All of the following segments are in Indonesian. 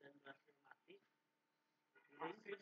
dan berhasil mati. Dilinkin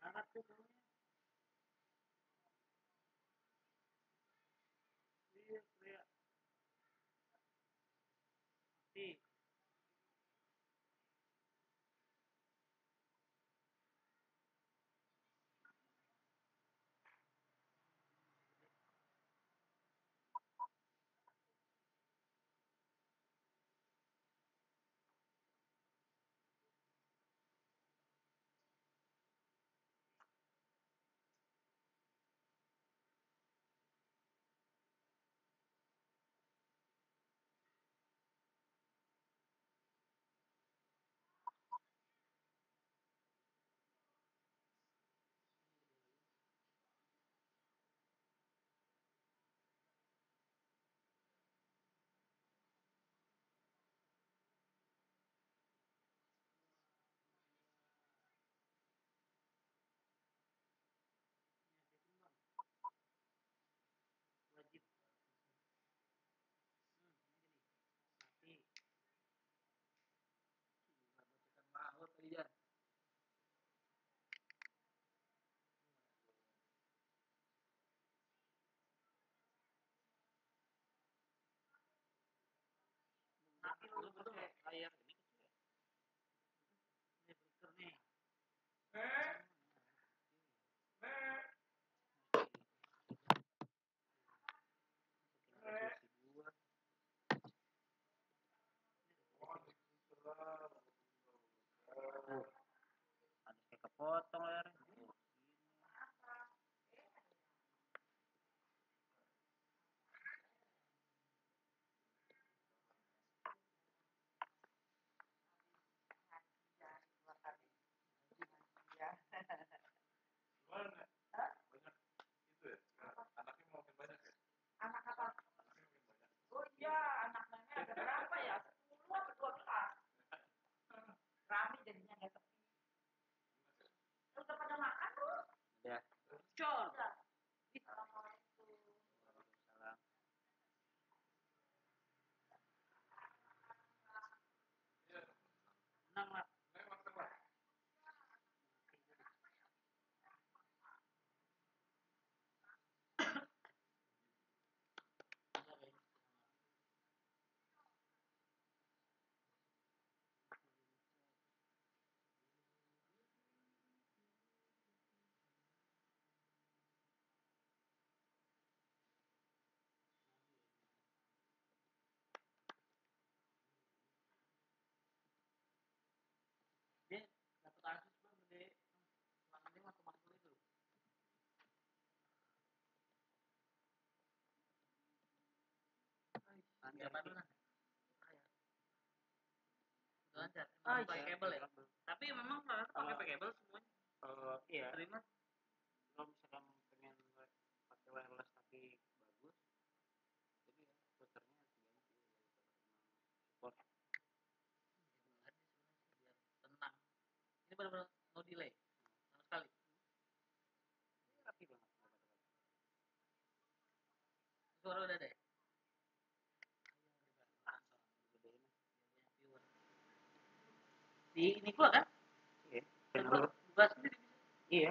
Berangkat tuh pakai layar Enggak iya. pernah. Kebetulan hmm. cat. Ah, pakai iya. kabel ya. Tapi memang rata pakai eh, pakai kabel semuanya. Kalau eh, iya. Terima. Kalau misalkan pengen pakai wireless tapi bagus, jadi ya routernya harus diganti support. Tenang. Ini benar-benar no delay sama sekali. Rapi banget. Suara udah deh. ini gua kan? Iya. Gua, sendiri. Iya.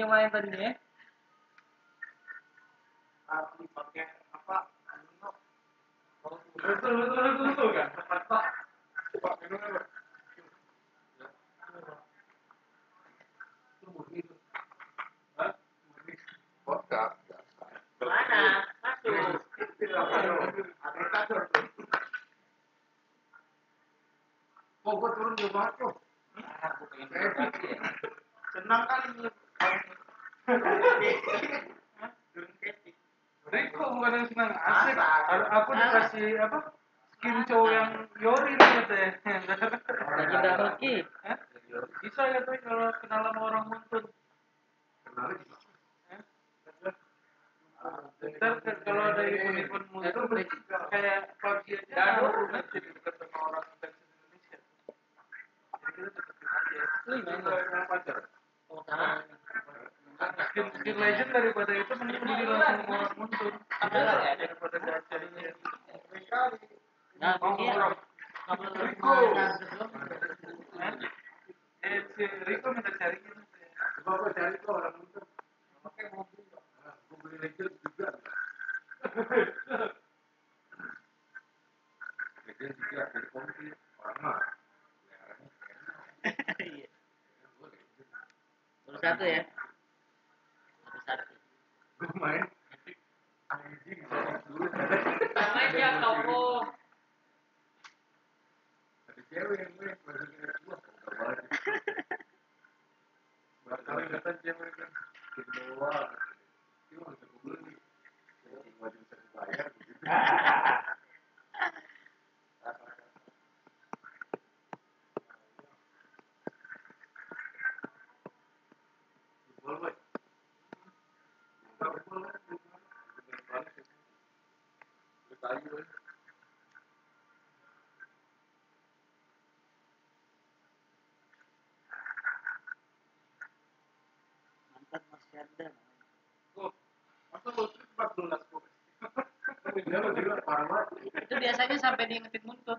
हमारे बन itu biasanya sampai diingetin muntun.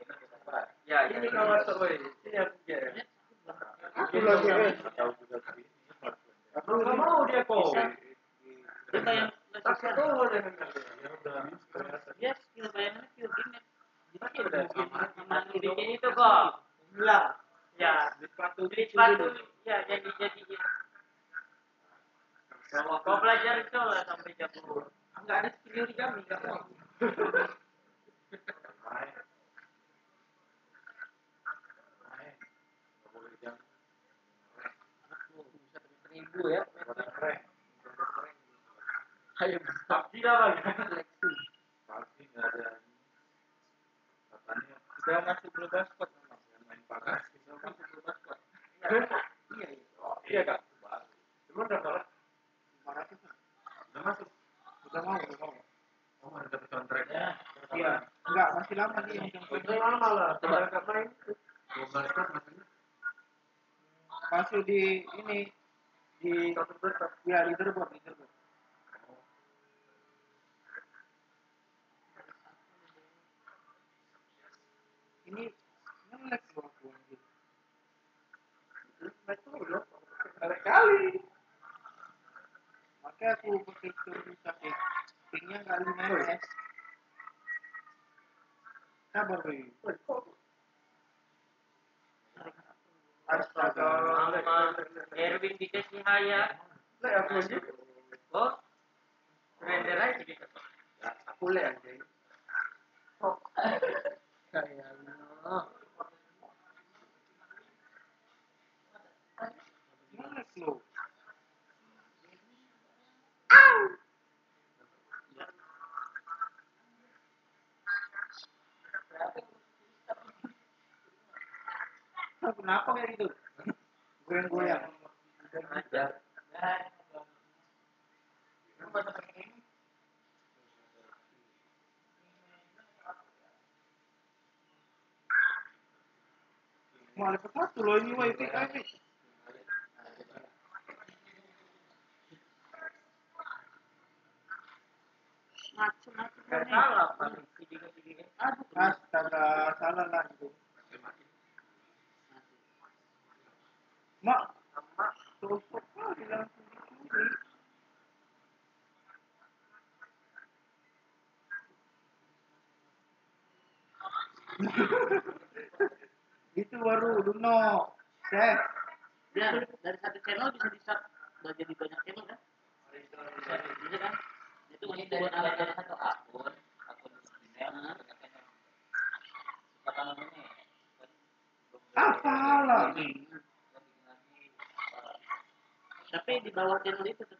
不因为 bawah yang itu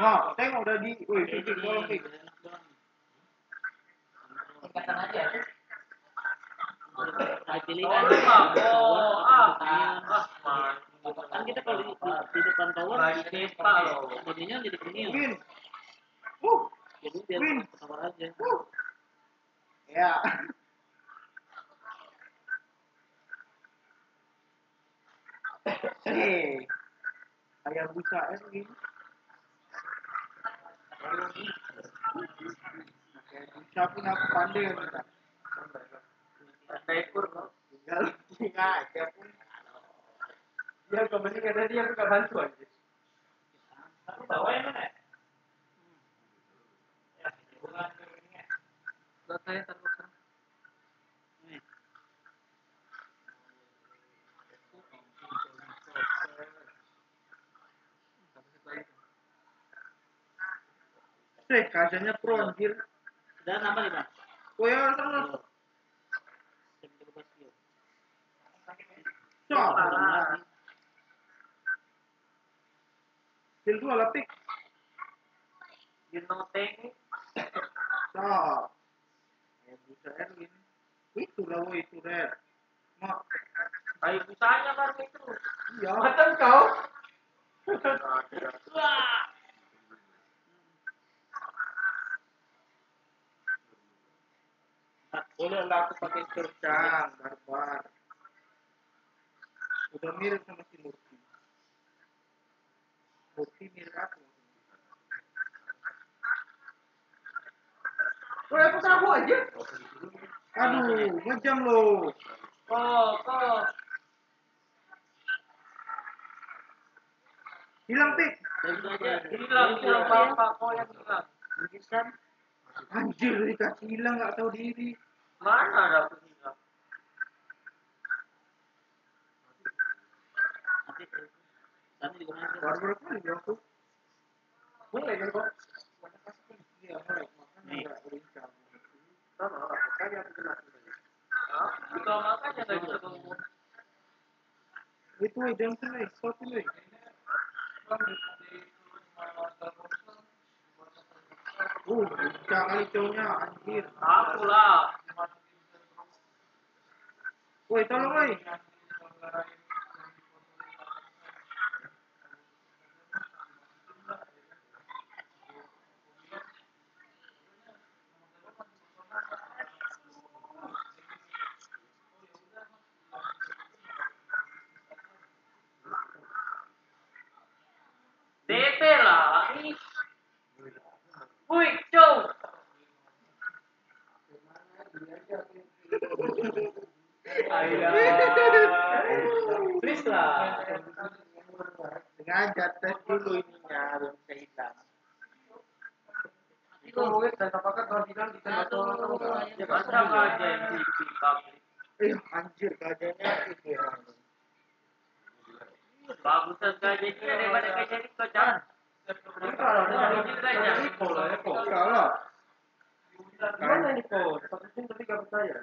Wah, tank udah di, wih, kick bolong kick. Tingkatan aja. Ada. Oh, ah, kan kita kalau di, di depan tower, jadinya jadi premium. Win. Uh, jadi biar aja. Ya. eh ayam bisa ini kan ayam pun aku pandai kan pandai tinggal. Tinggal aja pun. Dia kau beli dia bantu aja. Bawa yang mana? Cek, kacanya pro anjir. Dan apa nih, Bang? Koyo terus. Cok. Jil dua lepik. Jil noteng. Cok. Ya bisa Erwin. Itu lah woy, itu Red. Mak. Ayo busanya baru itu. Iya. Betul kau. Wah. Boleh lah aku pakai cercang, barbar. Udah mirip sama si Murti. Murti mirip aku. Woi, aku tahu aja. Aduh, ngejam lo. Kok, kok. Hilang pik. Hilang hilang bapak kok yang hilang. Mungkin kan Anjir, dikasih hilang nggak tahu diri. Mana ada kan. Boleh kan kok? Iya. Makanya nggak. Sama. Makanya aku jelasin makanya enggak bisa ngomong. Itu yang sini, stop ini. Uh, anjir. Aku lah. Woi, tolong woi. DP lah. Ih. Wih, cow. Please lah. Sengaja tes dulu ininya, belum bisa hilang. Itu ngomongin dan apakah kalau bilang kita nggak tahu? Ya Masa aja di. Eh, anjir, gajahnya itu ya. Bagusan gajahnya daripada gajah ini kau jangan. Ini kalau ada Ini gajah. Iya. Gimana kok? Satu tim tapi gak percaya.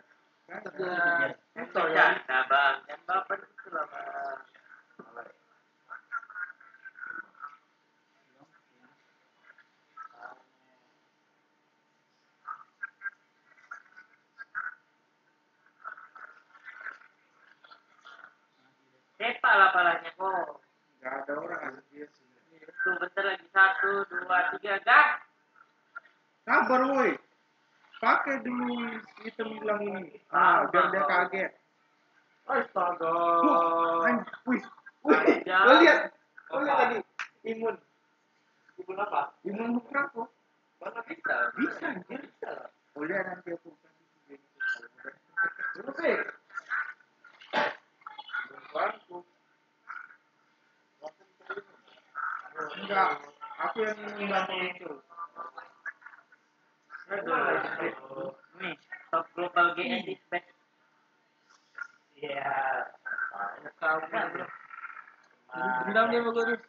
Kan, Ya. Bercanda bang, dan bapak itu lah bang. Sepak lah palanya kok. Nggak ada orang anjir. Tuh bentar lagi satu, dua, tiga, gas. Sabar woi. Pakai dulu item hilang ini. Ah, biar dia kaget. Astaga. Wih. Wih. Lo lihat. Lo lihat tadi. Imun. Ibu apa? Imun bukan aku. Mana bisa? Bisa anjir. Lihat nanti aku. Dulu sih. Enggak. Aku yang membantu itu. Nih, top global GS is best. Iya. Kau kan bro. Dendam dia sama.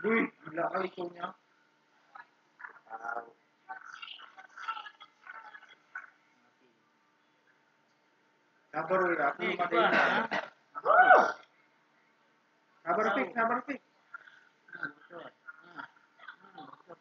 Wih, gila kali cowoknya. Sabar aku ini. Sabar sabar. Nah, betul. Nah. Hmm, betul. Tolong kau. Siapa? Ya, mereka yang Uh, ih. Gila, jadi win. Menang. Bisa. Ini begitu dia rame. Oh,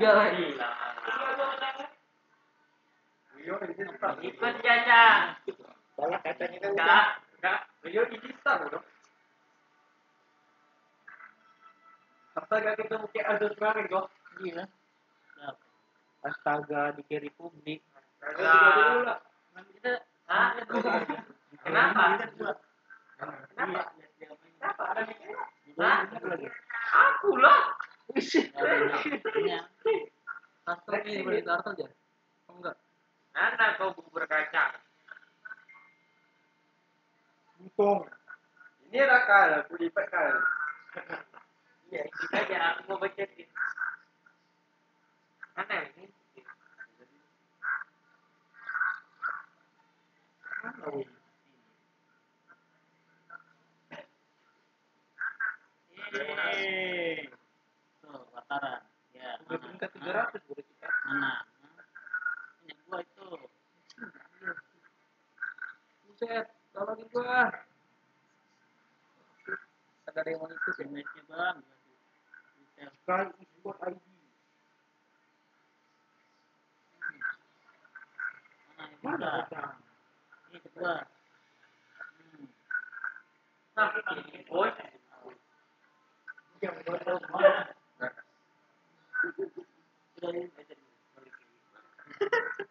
ditinggal lagi. Rio ini tempat. Ikut jajang. Kan Enggak, enggak. Rio digital dong. Astaga kita mungkin ada sekarang kok. Astaga di carry publik. Nah. Hah? Kenapa? Aku lah. Ya, Tartel ini beli tartel ya? Oh, enggak. Kau? Untung. Ini rakal, aku lipat kal. Iya, kita aja aku mau bacain. Mana ini? Mana? Yeay. Tuh, Mataram. Ya, mana? Sampai 300 boleh kita. Mana? Punya gua itu. Buset, tolongin gua. Ada yang mau ikut ya? Damage-nya bang. Buset. Sky is what yang? Bang? Ini kedua. Hmm. Nah, boy. Yang mana? Sudah ini aja dulu. Balik lagi.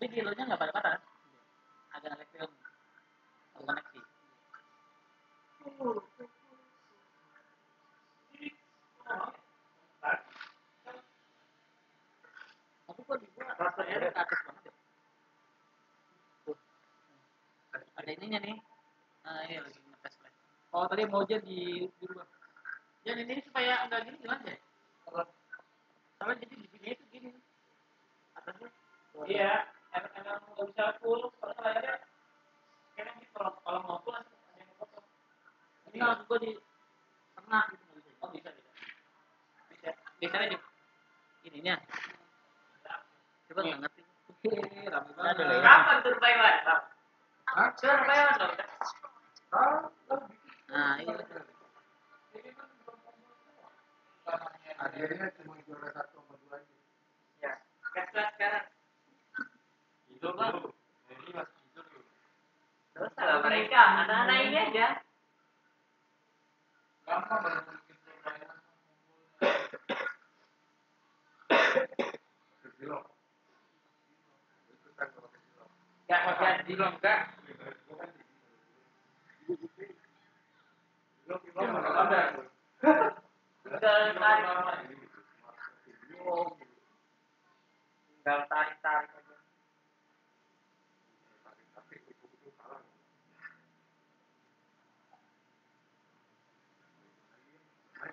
Tapi di lo nya nggak. Agak ngelag film. Kalau koneksi. Tapi kok di gua rasanya ke atas banget ya? Ada ininya nih. Nah, ini lagi ngetes flash. Oh, tadi mau aja di dirubah. Dan ini supaya enggak gini gimana ya? Kalau jadi di sini itu gini. Atasnya. Iya, nggak bisa full. Layarnya, kayaknya gitu kalau kalau mau full langsung ada yang foto. Ini kalau gua di tengah gitu nggak bisa. Oh bisa bisa. Bisa. Biasanya di ininya. Coba nggak ngerti. Hehehe, rame Ada banget. lah ya. Kapan? Hah? Dong. Ah, Nah, iya. Cuma juara satu sama dua aja. Ya. Sekarang sekarang. Hidup dulu. Ini dulu. Mereka anak-anak ini aja. Gampang banget. Gak? Tinggal tarik. Tinggal tarik tarik aja. Tapi kupu-kupu kalah. Main,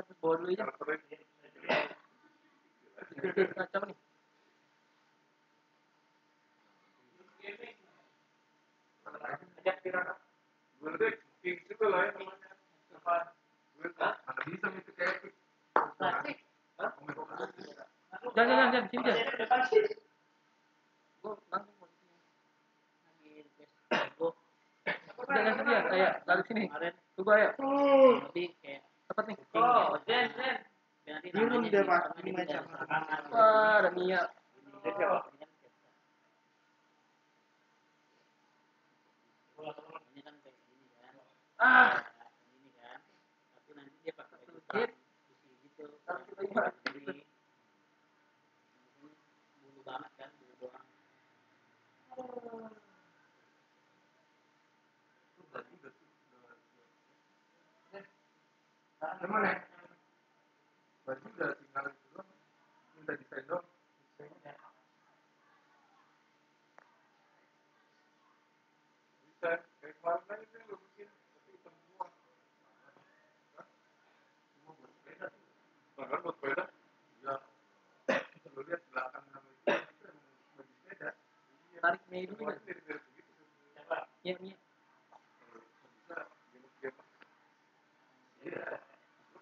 Satu bawa dulu aja. Kacau nih. Ajak kira. Gue deh, king juga lah ya namanya. Gue mana bisa itu kayak. Jangan, jangan, jangan. Sini langsung mau sini. Ya. Kayak dari sini. Coba ya. kayak Dapat nih. Oh, Zen Zen. nanti Turun namanya dia, di Pak. Ini macam apa? Sarangan. Wah, ada Mia. Dia siapa? Ini kan kayak gini kan. Ah. Nah, ini kan. Tapi nanti dia pakai baju Sedikit. putih gitu. Tapi kita gimana? Jadi, bulu banget kan, bulu doang. Itu berarti udah udah- ya, berarti udah tinggal itu doang. Minta desain doang. Desainnya. Bisa, kayak kemarin aja gue bikin, tapi hitam semua. Hah? Semua buat sepeda. Bahkan buat sepeda, ya. Lu lihat belakang nama itu, itu emang baju sepeda. Tarik Mei dulu Semua mirip-mirip begitu. Siapa? Mia, Mia. Kalau bisa, gemuk-gemuk. Iya.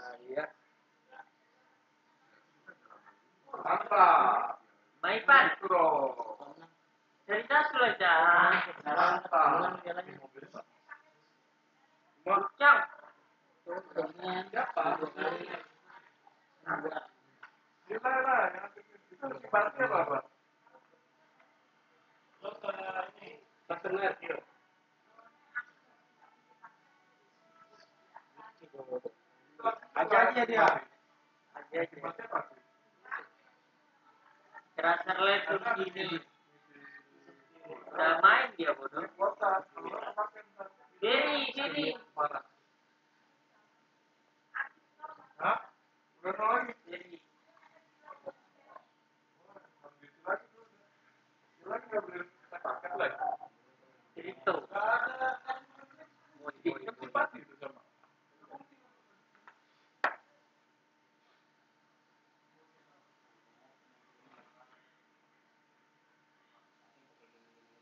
itu kaya. Mantap. Maipan, cerita Cang, siapa? Nah, itu ibaratnya apa, Pak? Ini, Tio. Aja aja dia. level gini. Udah main dia bodoh. Sini. Mana? Hah? Udah lagi? Ini lagi nggak boleh kita pakai lagi. Cerita. Nggak ada kan. Kan simpati itu sama.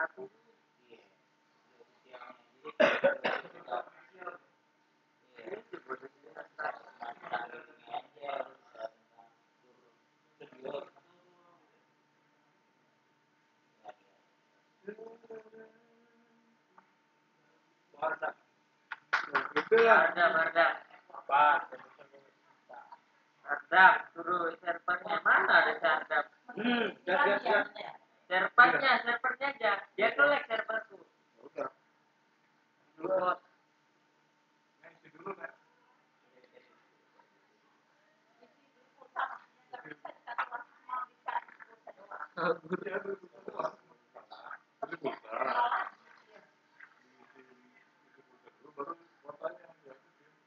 Tapi Warna. Barda, Barda. Servernya. Mana ada? Hmm. Servernya, servernya aja. Dia kolek serverku. Udah. Dulu dulu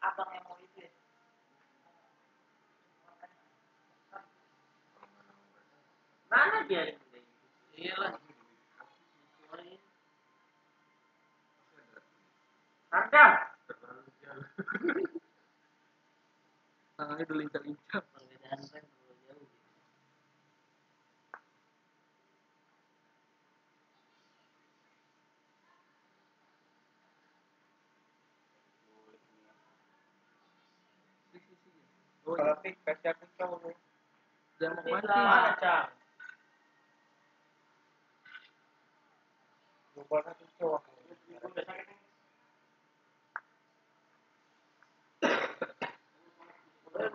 abang yang mau itu. Mana dia? Sardam. Tangannya udah lincah-lincah. Perbedaan kan terlalu jauh. Oh, Kalau iya. pik kasih aku cowok. Jangan mau mancing. Mana cang? Lupa satu cowok. Eh,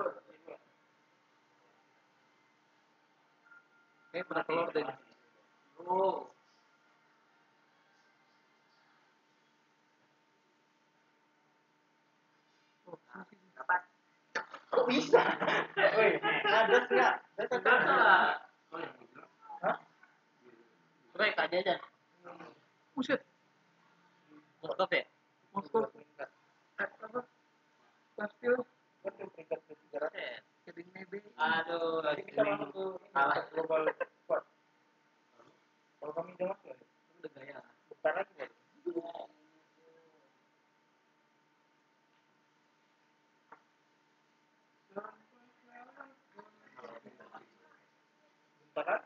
pernah telur deh. Oh. Oh. Dapat. Kok bisa? Woi, ada nggak? Enggak salah. Baik aja aja. Buset. Moskop ya? Eh, apa? ke tiga ratus aduh kita masuk ke global kalau kami udah ya udah gaya bukan lagi bentar lagi kan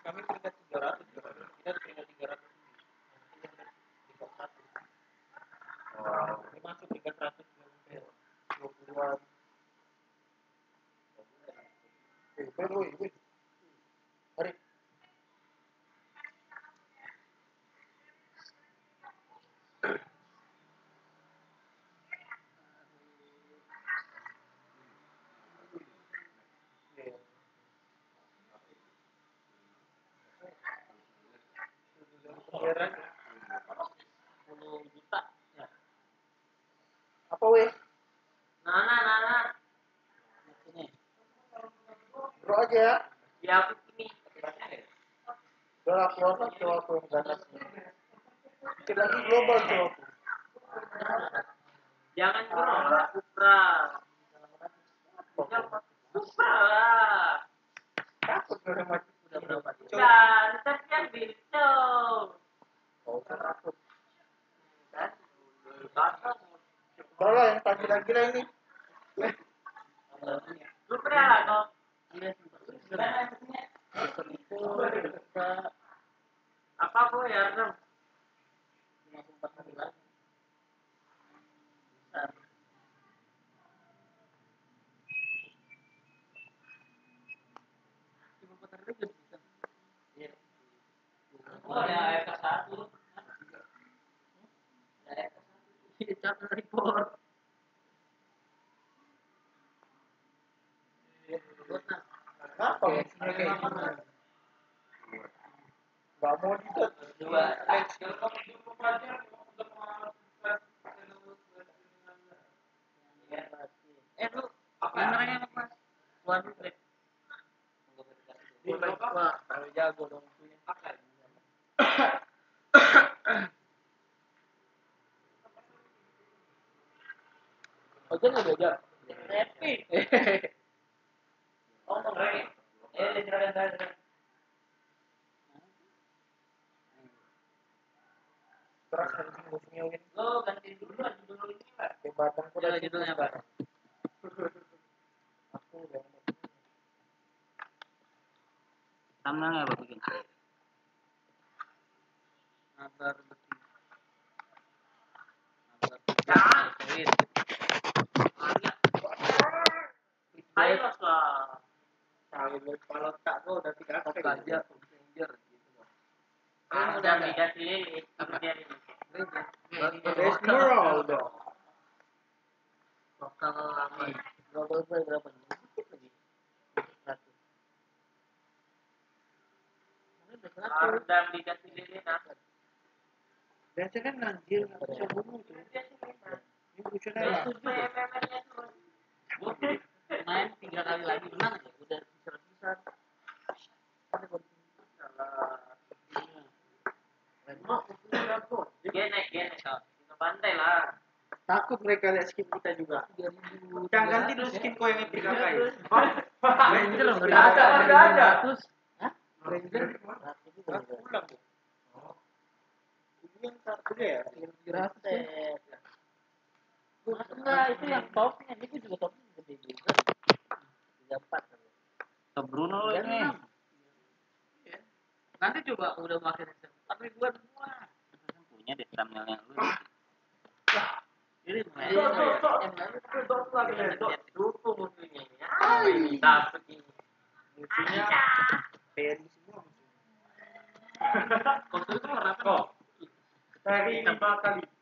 kami peringkat Pembayaran 10 juta ya. Apa weh? Nana, Nana. Ini. Bro aja. Ya aku sini. Udah aku apa? Aku yang ganas. global cok Jangan dulu lah, Supra. Supra lah. takut lah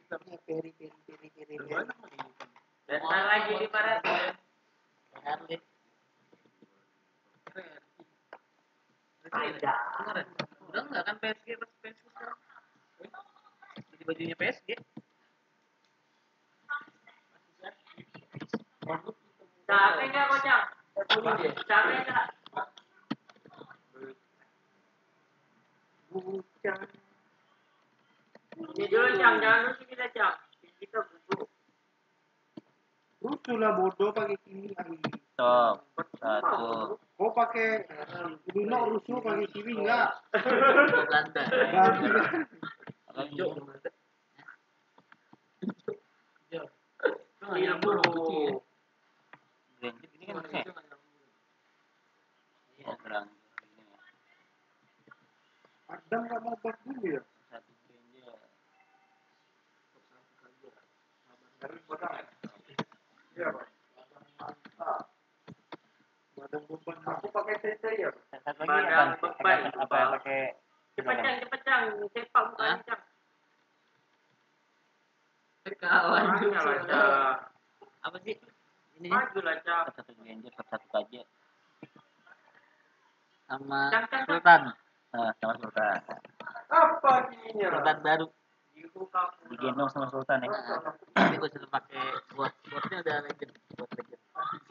Namanya Perry, Perry, Perry, Perry. Datang lagi di barat. Harley. Ada. Udah enggak kan PSG pas PSG sekarang? Jadi bajunya PSG. Capek nggak kocak? Capek nggak? Bukan. Cang, jangan lupa kita cang. Kita butuh. Rusuh lah bodoh pakai kimi lagi. Stop. Satu. Kau pakai Bruno rusuh pakai kimi enggak? Belanda. Bro. Ranger ini kan. Oh, berang. Ini ya. Adam nggak mau dulu ya? Satu Ranger. Iya pak. Mantap. Badan beban aku pakai CC ya. Pak? Lagi Badan apa? beban. Apa yang pakai. Cepak cang. Kawan. Apa sih? Ini Maju lah cang. satu Ranger satu aja. sama. Sultan. Nah, sama Sultan. Apa gininya? Sultan baru. Digendong sama Sultan ya. Ini gue sudah pakai buat buatnya udah legend buat legend.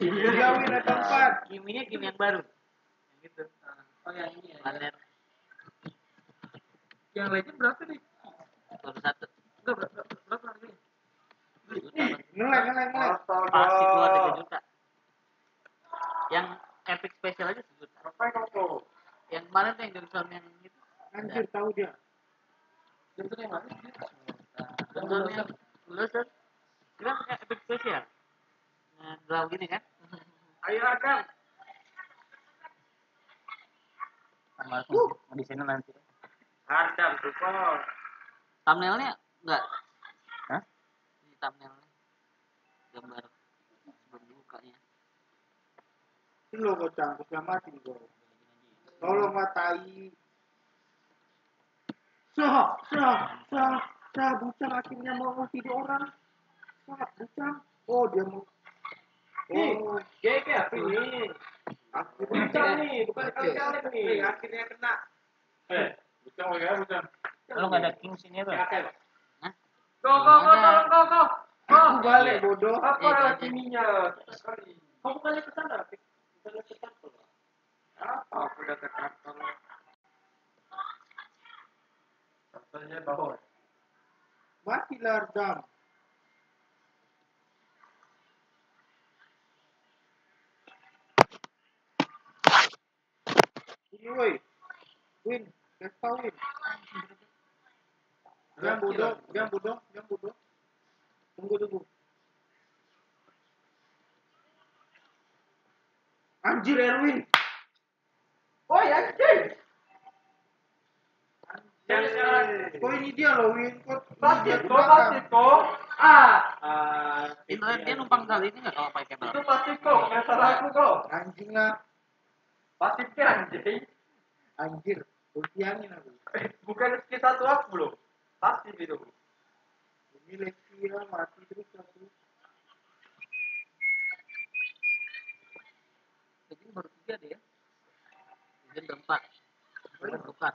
Tiga win atau empat? Kiminya kim yang baru. Yang gitu. Oh yang ini ya. Panet. Yang legend berapa nih? baru satu Enggak, berapa berapa harganya? juta Ngelek, ngelek, ngelek. pasti keluar tiga juta yang epic special aja sejuta yang kau? yang kemarin tuh yang dari film yang itu Anjir, tahu dia. Nah, draw gini kan di sini nanti thumbnailnya enggak Hah? di thumbnailnya gambar sebelum bukanya Ini lo bocah, bocah mati gue. Tolong matai. Sah, sah, sah, sah, bucang akhirnya mau tidur orang. Sah, bucang. Oh, dia mau. Oh, GG apa ini? Bucang nih, bukan kali-kali nih. Akhirnya kena. Eh, Bucang, ya, bucang. lo nggak ada king sini tuh Hah? Go, go, go, go, go, go. Aku balik, bodoh. Apa kiminya? Sekali. Kamu balik ke sana. Ke kantor. Apa? Aku udah ke kantor. Bawah. Matilah Ardam. Ini woi. Win, kasih Win. Jangan bodoh, jangan bodoh, jangan bodoh. Tunggu, tunggu. Anjir Erwin. Oh ya, Jangan. Kok ini dia loh Win? Kok ini Pasti kok, belakang? pasti kok. Ah. Ah. internet dia numpang kali ini nggak kalau pakai kabel Itu pasti kok, nggak salah aku kok. Anjing lah. Pasti kan, anjing. Anjir. Ultiangin aku. Eh, Bukan ski satu aku belum. Pasti itu. Ini Lexia mati terus satu. jadi baru tiga deh ya jadi berempat berempat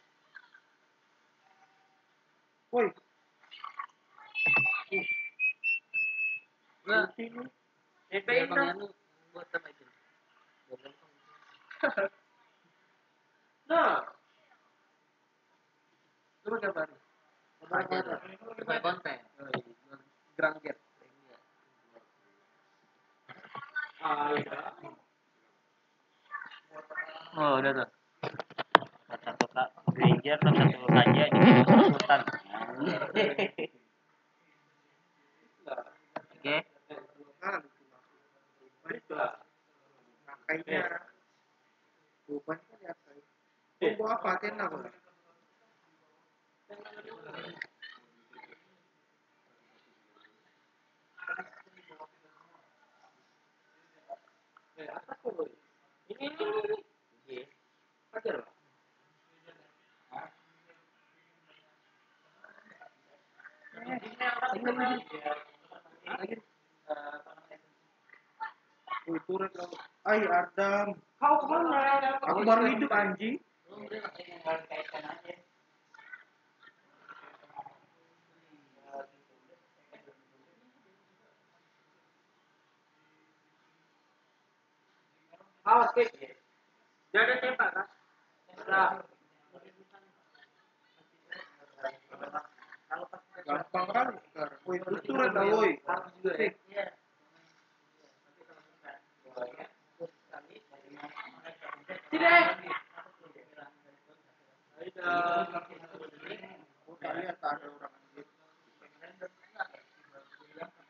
Woi. buat apa itu. Nah, apa? Konten. Jet. Oh udah tuh satu kak ranger dan satu raja jadi satu sultan oke makanya. Bukan kan ya saya. Apa tuh? Boy? Ini, ini, ini. Kau. Ay Ardam. Kau ke mana? Aku baru hidup anjing. Awas. Jangan tembak? Nah, Gampang kali sekarang. Woi ada orang anjing.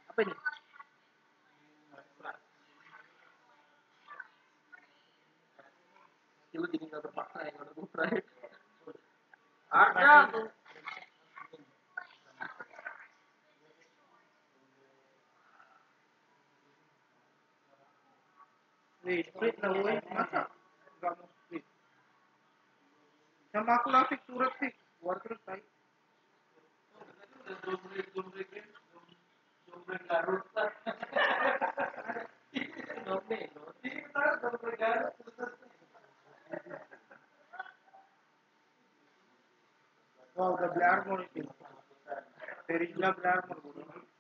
Apa ini? Lu jadi nggak ya putra. Adam. de Split en masa, gamos split. Chamakula fix, Surat fix, worker type. Wow, the blair monitor. There is no blair monitor.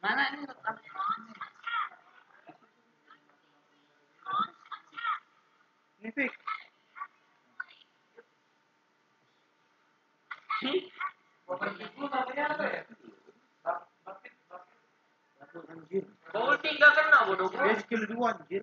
Mana ini Ini fix. Anjir. Oh, Bawa tinggal kena bodoh. Dia skill 2 anjir.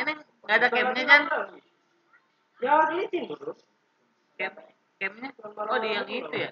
Ini nggak ada campnya kan? Ya di sini. Camp, campnya? Oh di yang itu ya?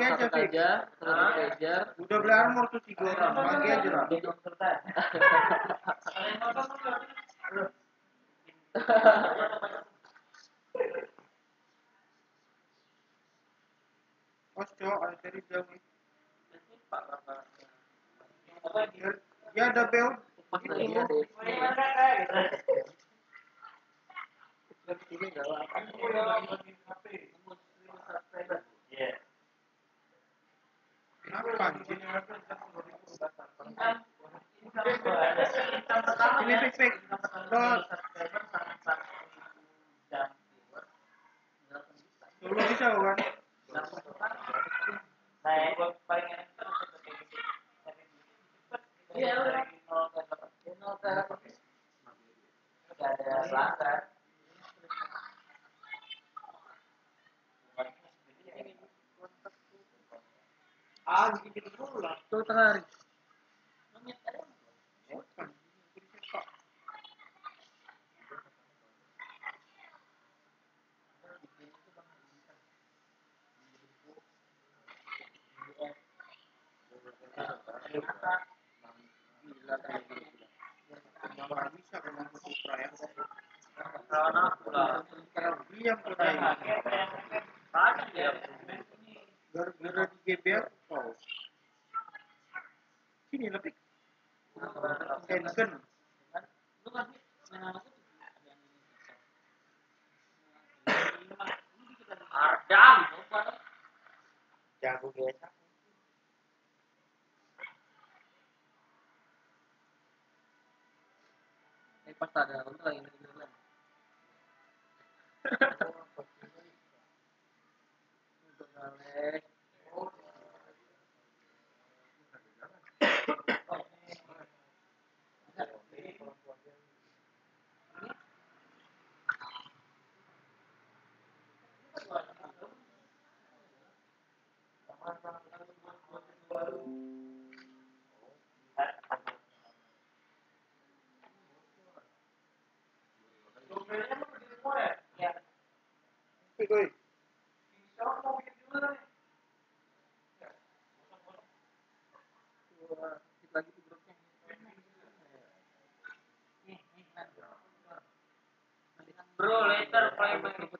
pakai aja, sih. Aja, ah. Udah beli armor tuh tiga orang. pakai aja, lah.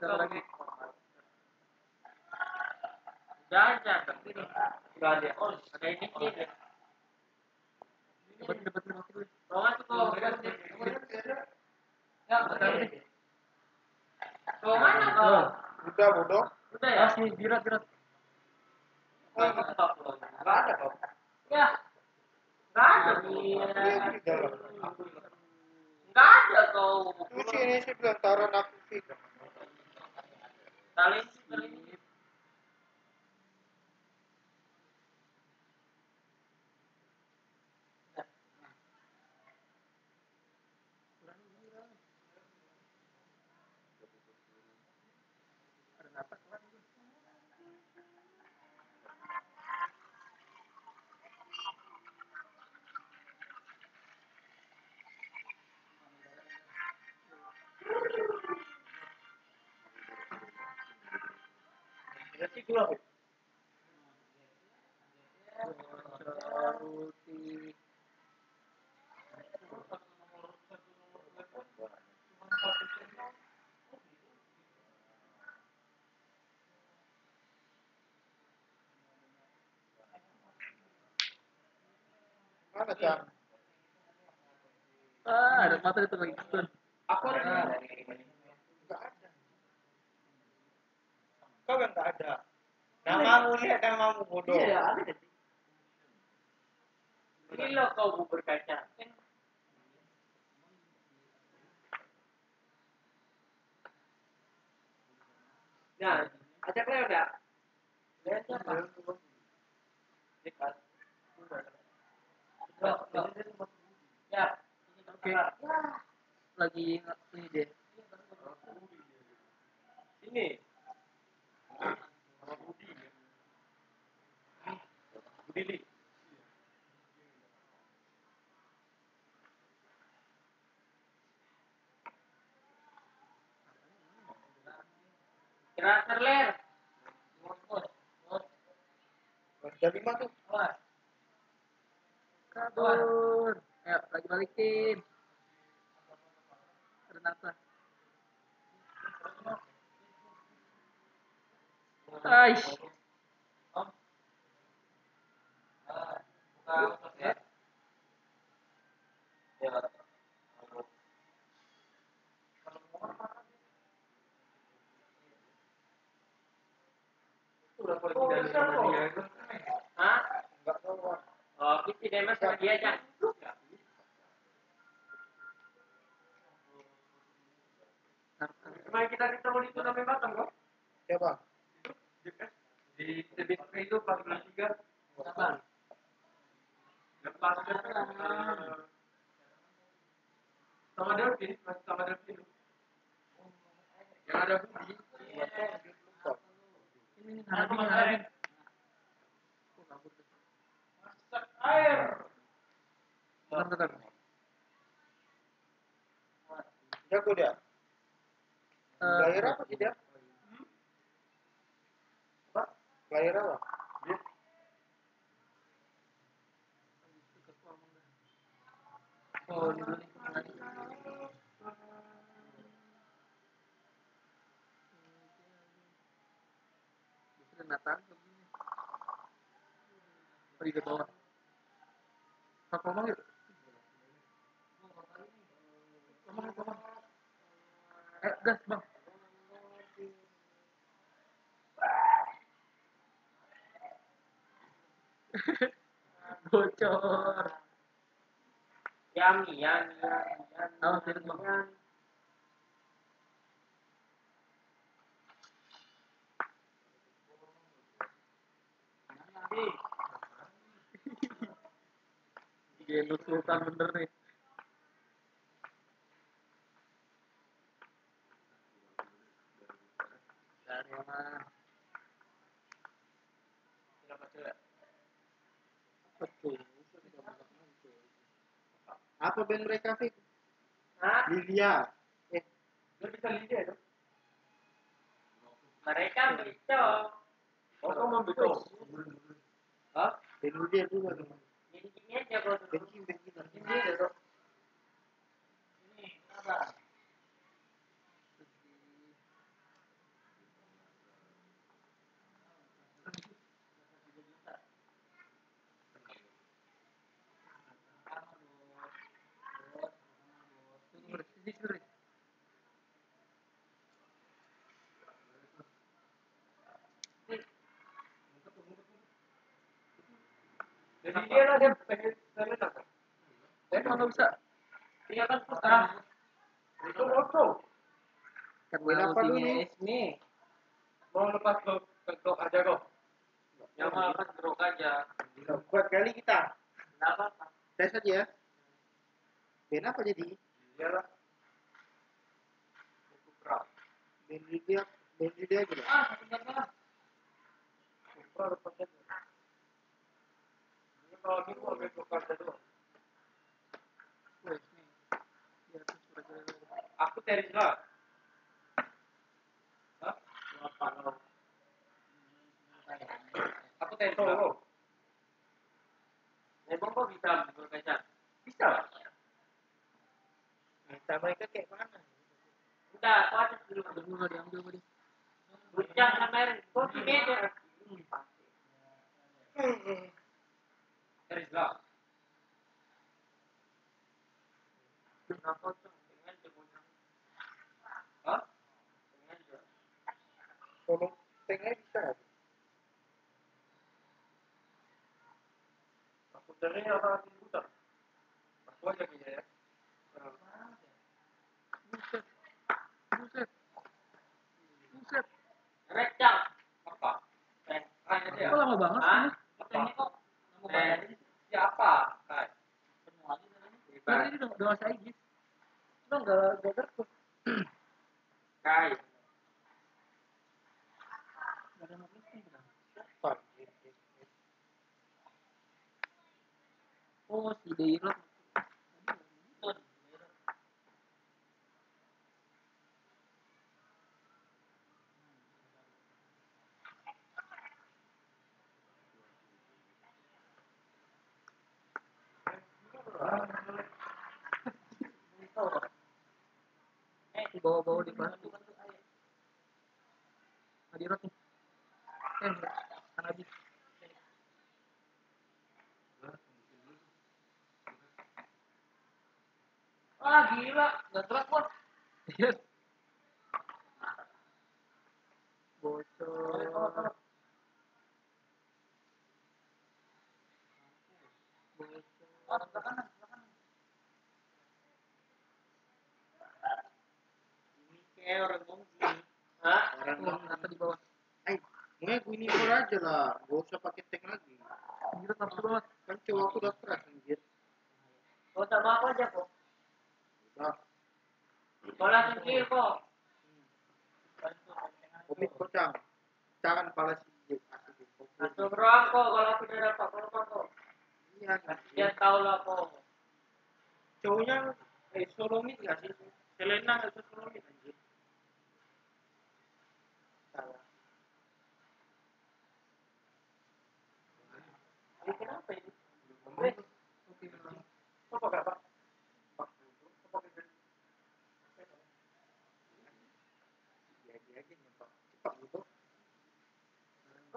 ada lagi. Udah aja, tapi ini. Udah ada. Oh, ada ini sih. ya. Dapat dapat lima puluh. Kalau nggak kau. Ya, mana kau? Udah bodoh. Udah ya? Sini birat birat. Nggak ada kok. Ya. Nggak ada. Nggak ada kau. Itu sih ini sih pelataran aku sih. Kali Mana Cang? Ah, ada mata itu lagi. Aku ada. Enggak ada. Kau yang nggak ada. Namamu lihat namamu bodoh. Iya, ada. Kau bubur kacang. Nah, ajak Leo dah. Leo siapa? Dekat. Ya. Lagi ini deh. Ini. Kira ler. Ada lima tuh. Kabur. Ayo, lagi balikin. Napas. Aish. Hah? Enggak tahu. Oh, kita demas sama dia aja. Kemarin kita ketemu di turnamen Batam kok. Siapa? Di TBK itu 43. Sabar. Lepas ke sama Delvin, masih sama Delvin. Yang ada Budi. Lupa. Ini Hanabi, Hanabi. Oh, kabur. Masak air. Jago dia. Eh, apa sih dia? Apa? Oh, ini dulu Nathan. Pergi ke bawah. Pak ngomong yuk. Ngomong. Eh, gas bang. Bocor. Yami, yami, yami, yami. Awas, mirip, Bang. Sultan bener nih. Dari mana? Betul. Apa band mereka? Hah? Lilia. Eh, Dia bisa lihat dong. Mereka begitu. Oh, kamu mau betul. band juga tuh. Thank you. Komit kocang. Jangan pala si Jek. Asik. Langsung ruang kok kalau aku udah dapat korban kok. Iya, Dia tahu lah kok. cowoknya eh solomit gak sih? Selena gak sih solomit anjir? Salah. Ini kenapa ini? Oke. Kau pakai apa? Kau pakai dari Dia dia aja nyempak. Cepat gitu.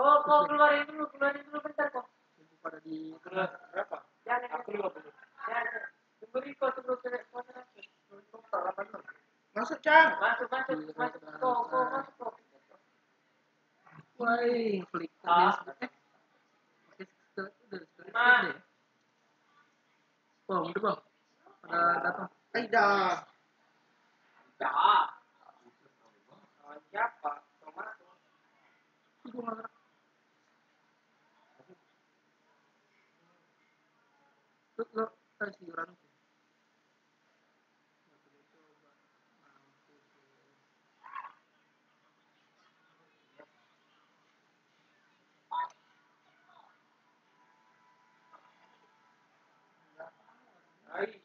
Kau kau keluarin dulu, keluarin dulu bentar kok. Tunggu pada di berapa? Jangan, Aku lima puluh. jangan. Tunggu Riko sebelum ke kau terakhir. Masuk Cang. Masuk, masuk, masuk. Kok, kok, masuk kok. Woi, klik Ah. deh. Bang, udah bang. Pada datang. Aida. Ya. Kawan siapa? Kau nggak Lo, lo, kasih orang tuh. Hai.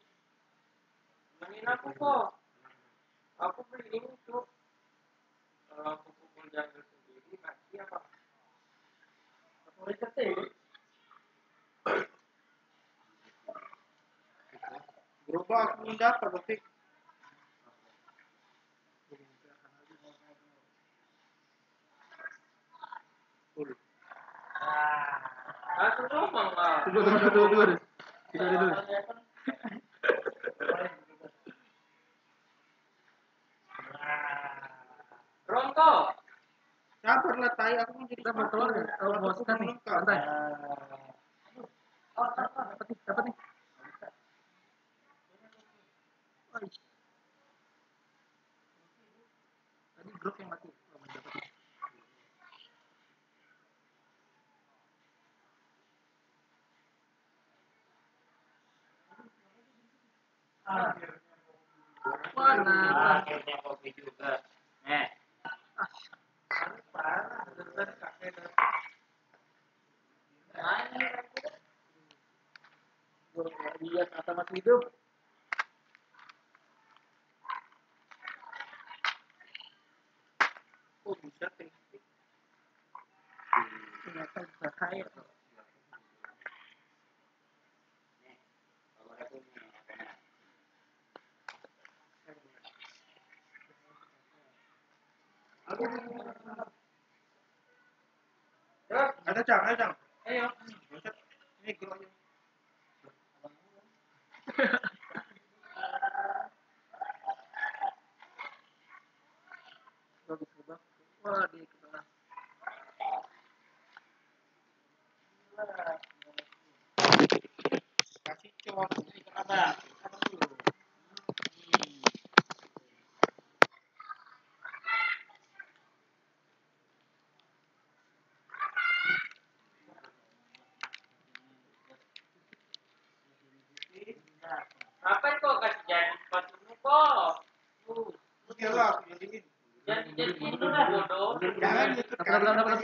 Temenin aku kok. Aku beli. Kalau aku pukul jaga sendiri, mati apa? Aku riset Berubah. Langsung ngomong lah. Tunggu, tunggu, tunggu, tunggu. Tidur dulu. Rongko. Sabar lah tai aku mau jadi Kita keluar ya? Oh, scan nih. belum lengkap. Santai. Oh, Kalau Tadi grup yang mati. Kopi juga. eh lihat mata masih hidup. como já tem feito. Tem essa raia. 알았죠? 알았죠? 해요. 이렇게 해요. piccola piccola la cicciola piccola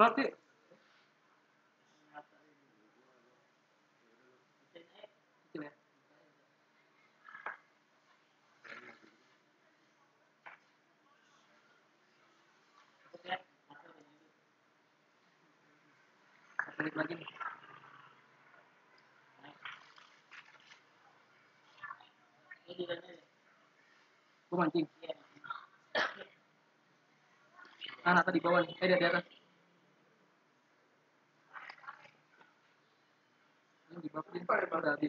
ngerti? balik lagi nih. Gue mancing. Anak tadi bawah nih, eh di atas. dari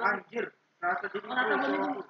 Anjir, rasa jadi. Rasa dingin.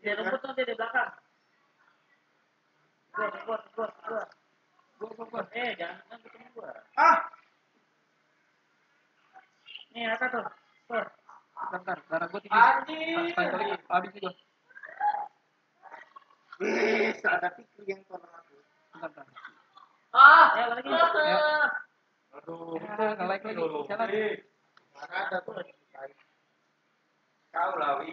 Dia rumput tuh dia di belakang. Gua, gua, gua, gua. Gua, gua, gua. Eh, jangan jangan ketemu gua. ah, Nih, atas tuh. Tuh. Bentar, darah gua tinggi. Kali habis juga. wis ada pikir yang tolong aku. Bentar, bentar. Ah, ya lagi. Ya. Aduh, Ya, nge-like lagi. Jalan. mana ada tuh lagi. Kau lah, Wi.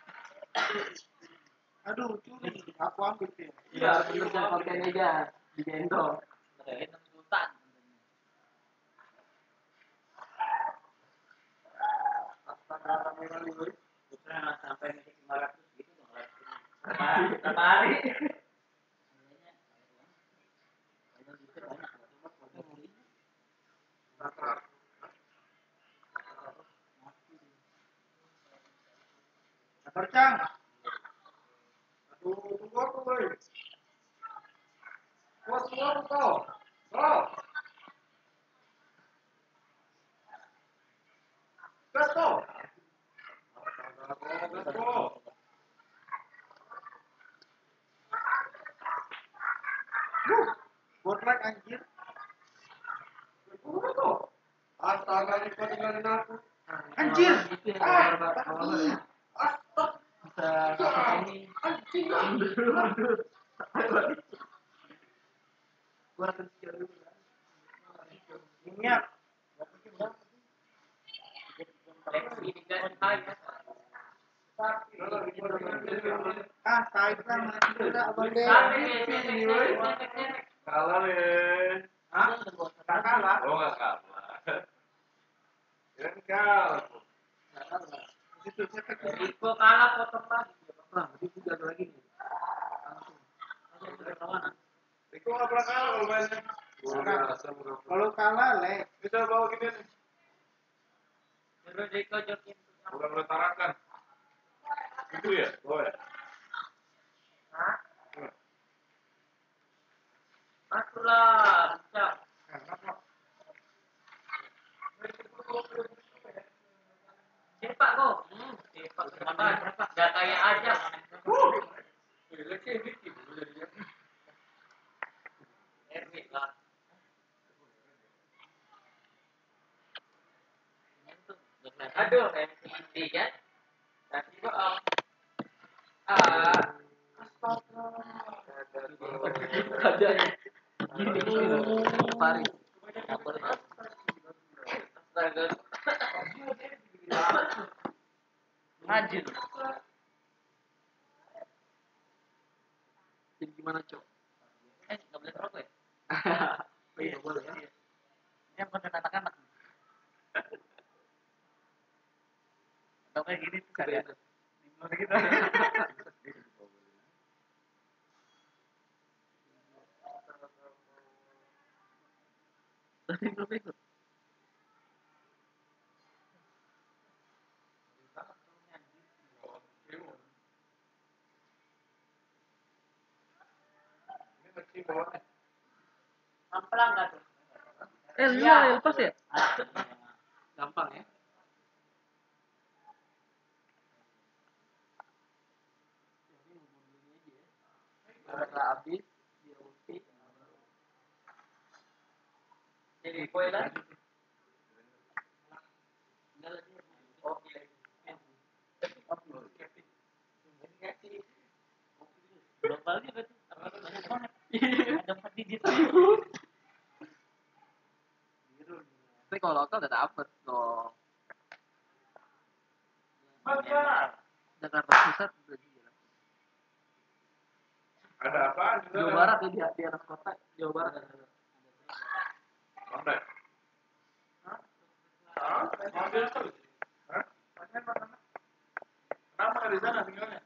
Aduh, curi. Aku ambil tuh. Iya, bener jangan pakai meja. Digendong. Astaga, rame kali, Wi. Udah sampai nanti 500 gitu dong. Berapa hari? Sabar, Cang. Aduh, tunggu aku, aku, kau. Kau. Gas, kau. Gas, kau. Anjir. Astaga, ini kau tinggalin aku. Anjir. Ah, bawah- bawah ya. Astaga, Bisa ini. anjing. Gua dulu. Minyak. Ah, tai abang deh. Kalah deh. Hah? Tak kalah. Oh nggak kalah. Kalah. Itu. Riko kalah potong lagi. Nah, itu juga ada lagi nih. Langsung. Riko nggak pernah kalah kalau. Kalau kalah, le. Bisa bawa gini nih. Terus Riko jokin. Udah mulai tarakan. Itu ya? Oh ya. Hah? Masuklah. Bisa. Cepat kok. Hmm, cepat. Gak kayak aja. Gila, kayak gitu. Jadinya. Erwin lah. Aduh, MCD kan? Nanti kok ah. Ah. Ada gini gini. Pari. Astaga. Majid. Jadi gimana, Cok? Eh, nggak boleh rokok ya? Oh, iya, boleh ya. Yang konten anak-anak. Kalau kayak gini tuh kalian. Gimana gitu? Tadi belum ikut. Tuh? Eh, iya, lepas ya? Gampang ya. Habis, dia ulti. Jadi. Oh, iya. Berarti. Banyak banget. Ada empat digit. Tapi kalau lokal udah dapet dong. Jakarta Pusat udah gila. Ada juga? Jawa Barat ya di, di atas kota. Jawa Barat ada. Tuh. Hah? Tanya mana? Kenapa di sana tinggalnya?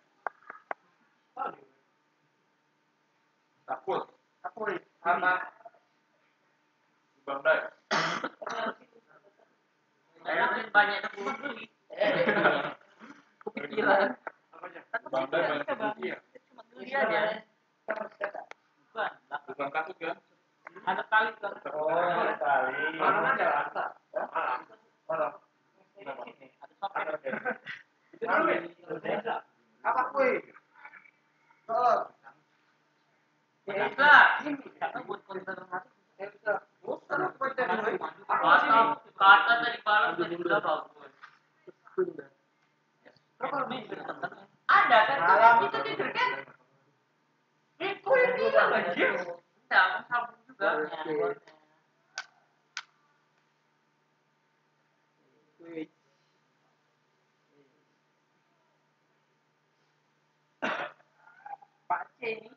Takut. Aku apa? Di Bangdai. Banyak beli. Kepikiran. Di Bangdai banyak rezeki ya. Cuma beli aja. Bukan. Bukan takut kan? Ada kali kan. Oh, kali. Mana ada rasa? Malam. Malam. Ada sopir. Itu ya. Apa kue? Oh, Ya bisa. Karena buat konten hati. ya bisa. Kata tadi malam tadi udah bagus. Kalau di Ada kan Malam. itu tidur kan? Itu yang bilang aja. Enggak, sabun juga. Wih. Pak C ini.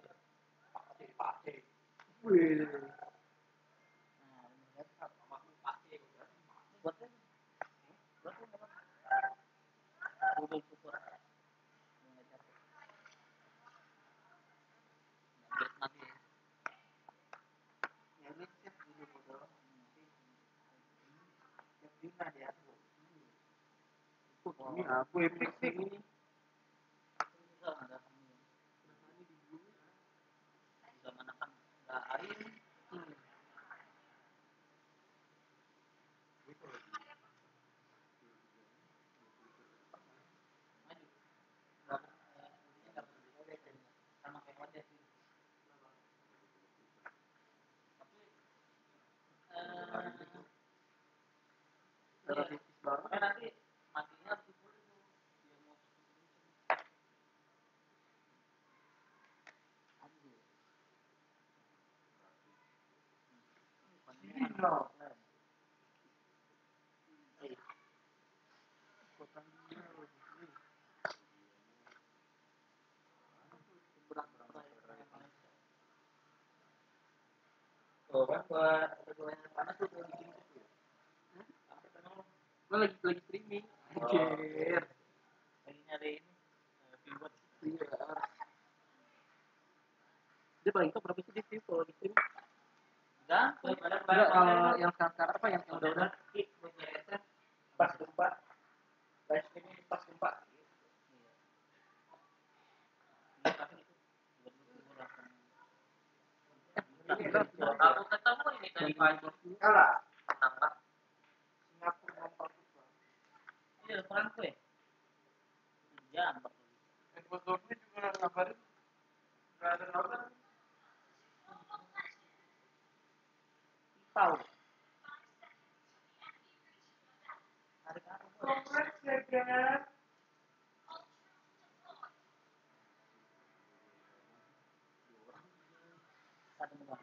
Ini aku epic sih ini. Bisa nggak ada kamu. Bisa menekan lain. Maju. Nggak, eh, ini nggak perlu. Sama kayak wajah sih. Tapi, eh, Cara iya. tipis banget. Makanya nanti matinya harus dipul itu. Dia mau Anjir. Gila. Kota berat. Tuh kan buat Panas tuh udah bikin itu. Sampai tenang Gua lagi lagi streaming. Anjir. lagi nyariin eh, viewer. Iya. Dia paling top berapa sih di TV kalau di streaming? Gantung. Daripada Enggak, kalau yang sekarang apa yang udah udah pas gempa. Live streaming pas gempa. Iya, itu viewer langsung. Ini kan Aku ketemu ini tadi pagi. Kalah. Menang lah. Singapura nomor dua. Iya, perang kue. Jam. Edward Dorni juga ngabarin nggak ada nonton. Tahu. Tarik arah. Kompleks ya kan? Ada nomor.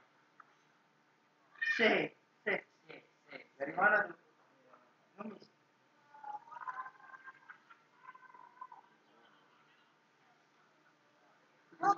C, C, C, C. Dari mana tuh? Ngemis.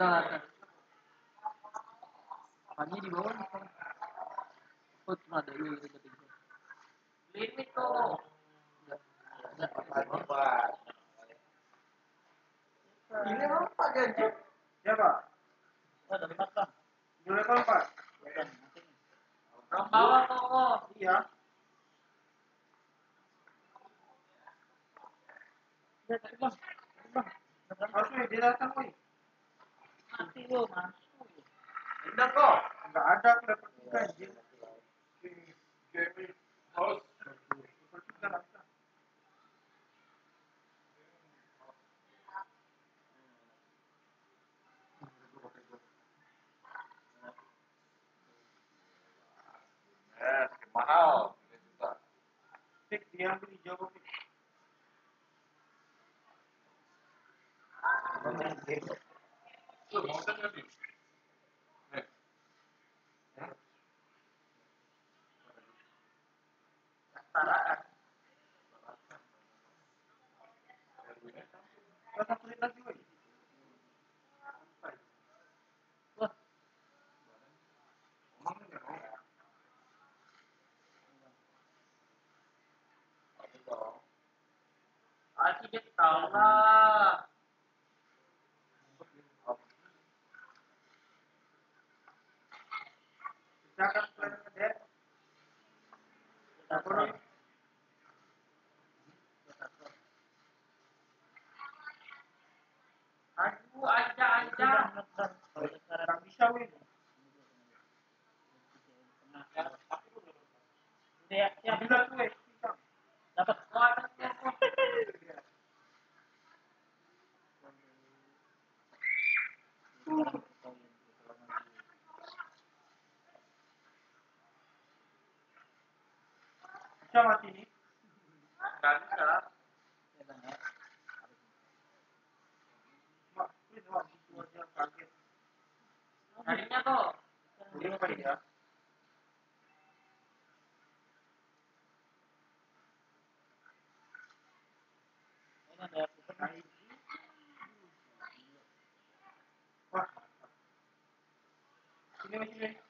da, Thank you.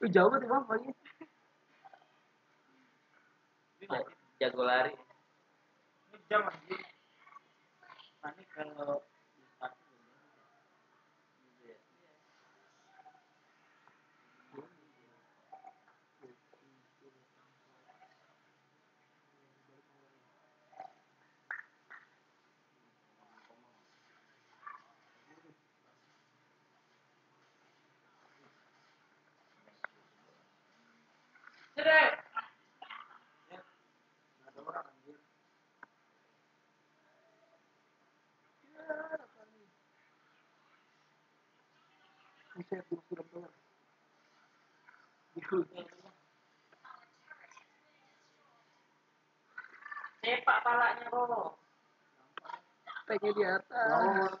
Lu jauh banget bang pagi. Jago lari. Ini jam. Nanti kalau mukanya lo di atas.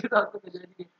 उसके साथ में मिलेगी।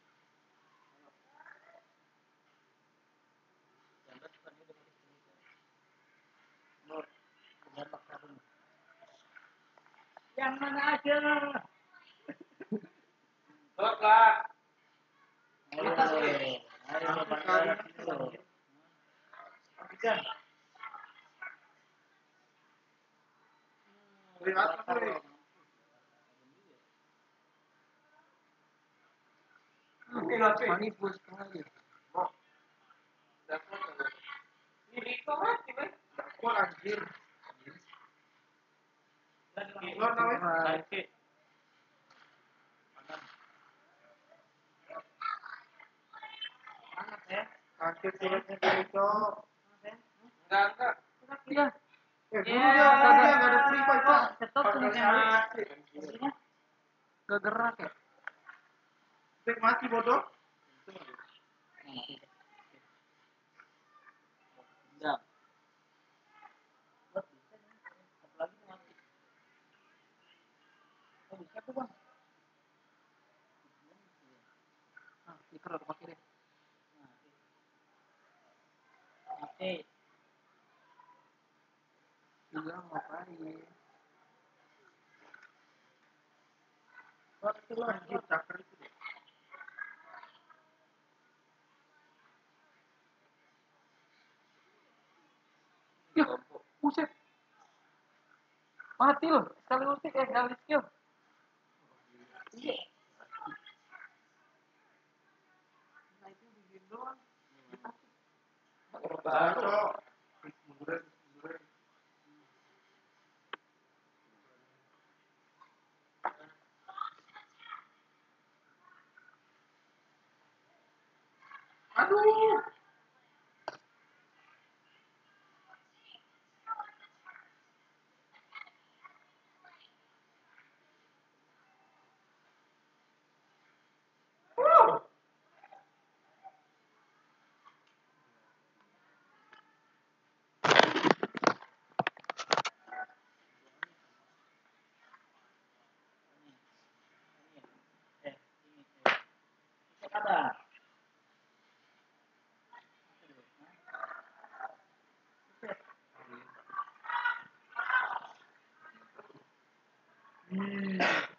Mm.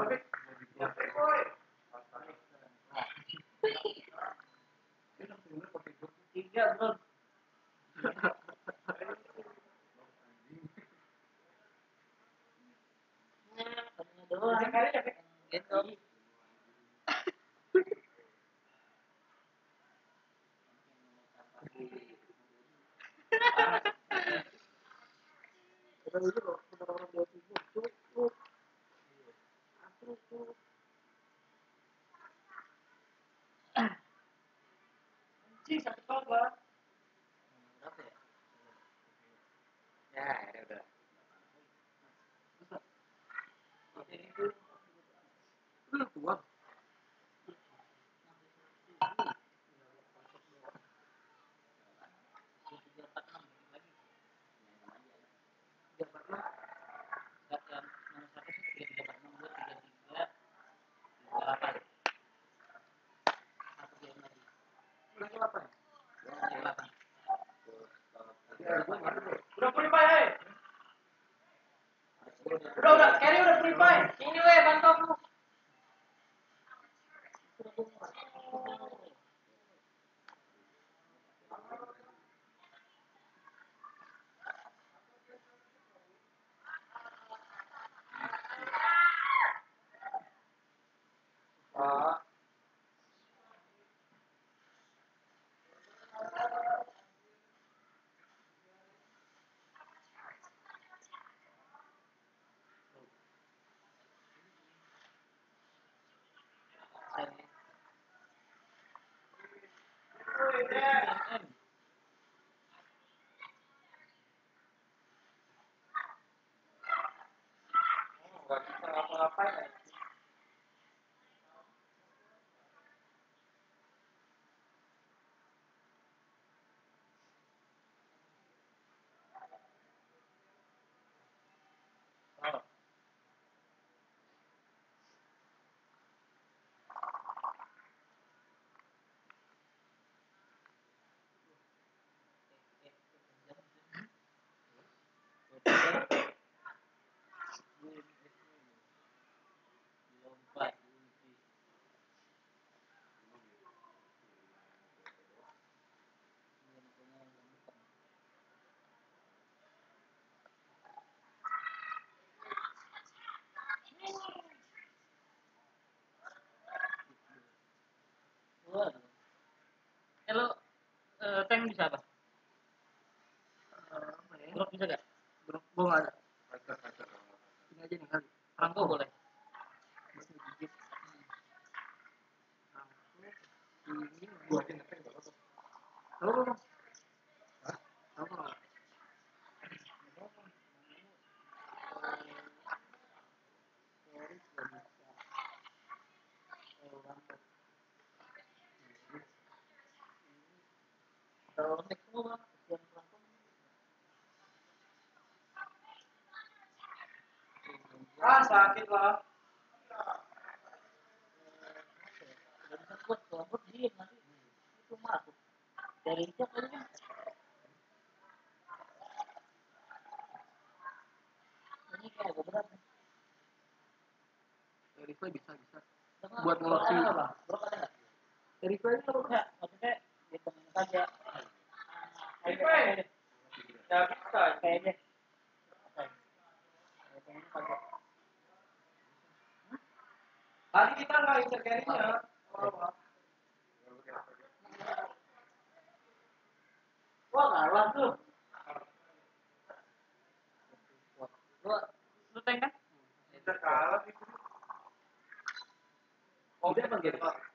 look at Udah purify, hai. Udah udah, carry udah purify. uh, tank bisa apa? Uh. Glock bisa gak? Glock gue gak ada. Ini aja nih kali. Franco boleh. hari kita nggak insert. Wah kalah tuh. Lu tank kan? Kita kalah sih. Oh, dia panggil Pak.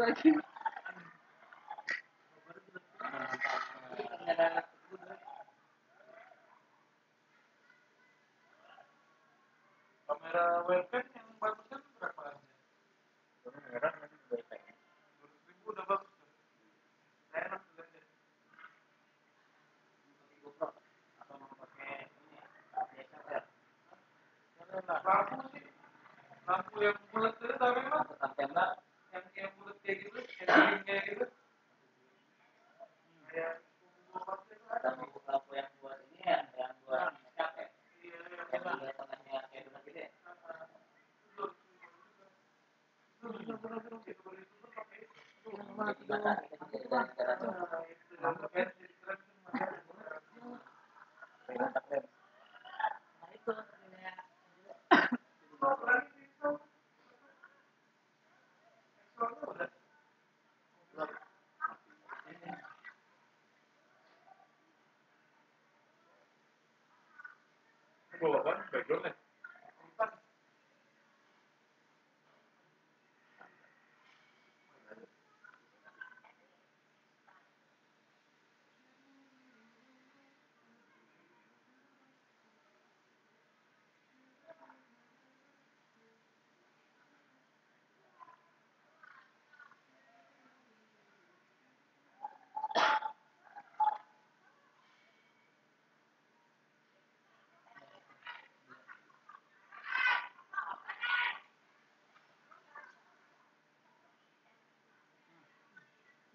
like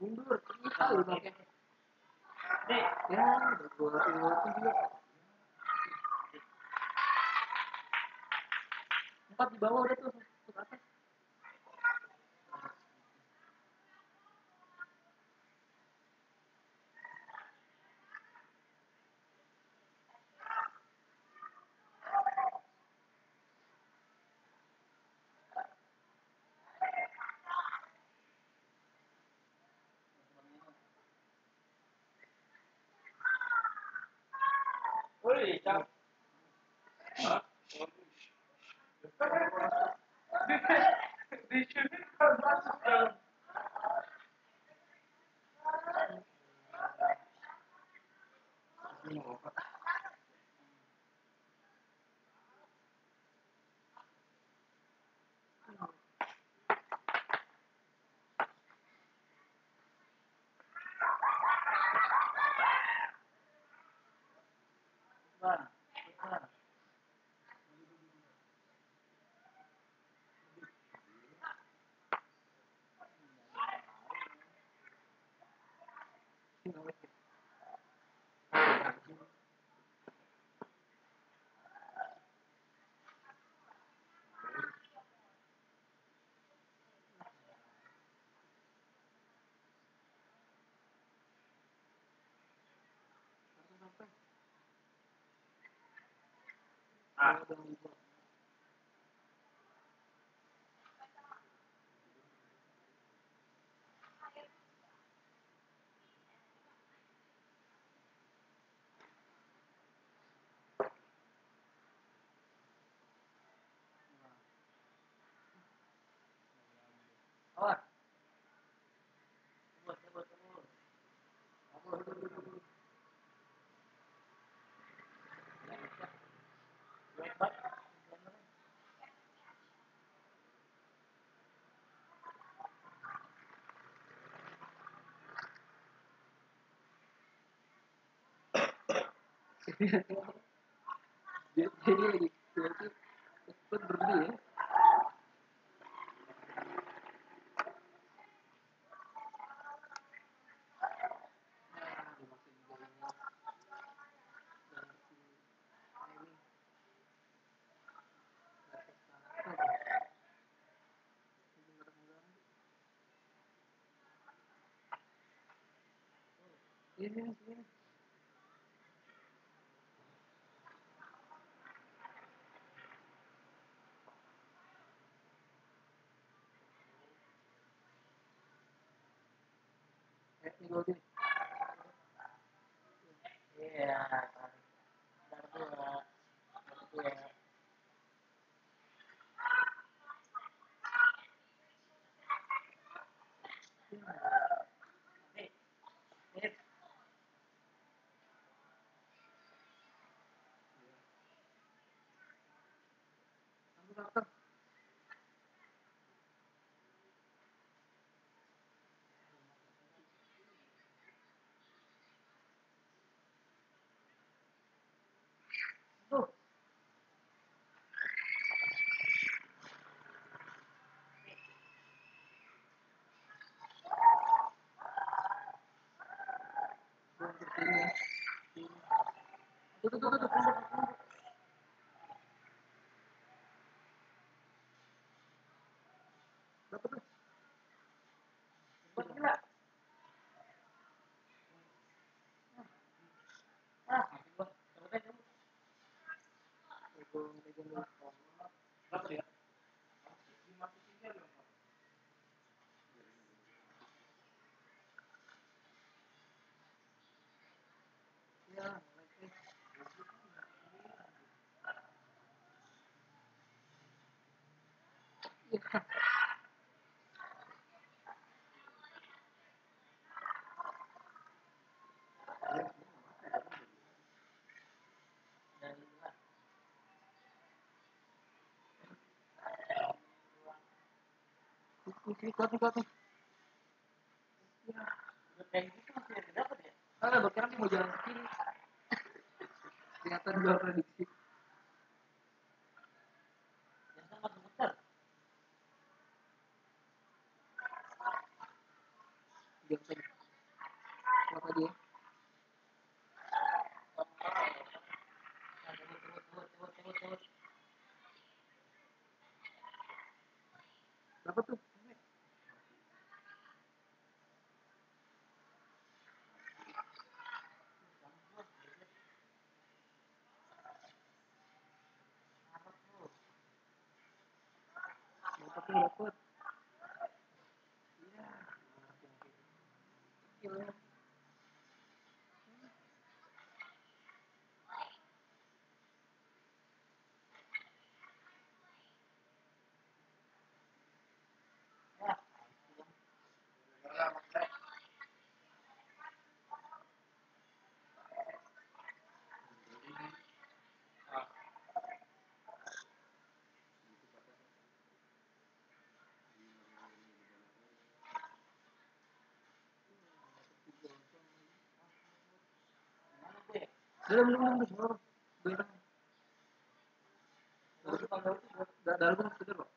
mundur tahu deh ya gue lewatin juga empat di bawah udah tuh. por aí, tá? Ah, Deixa eu ver o que eu Ah. jadi jadi seperti berbudi ya どこどどどどどどどど kita. Ini kuat nih, kuat nih. Kiri. Dua tadi. belum belum belum belum dalam-dalam sudah kok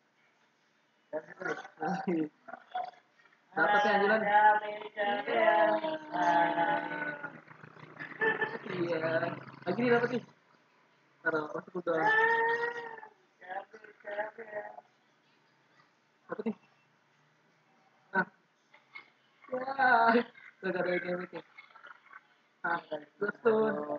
dapat ya. Anjuran iya lagi nih dapat sih taruh waktu udah dapat nih ah ya udah. Ada yang ah terus tuh.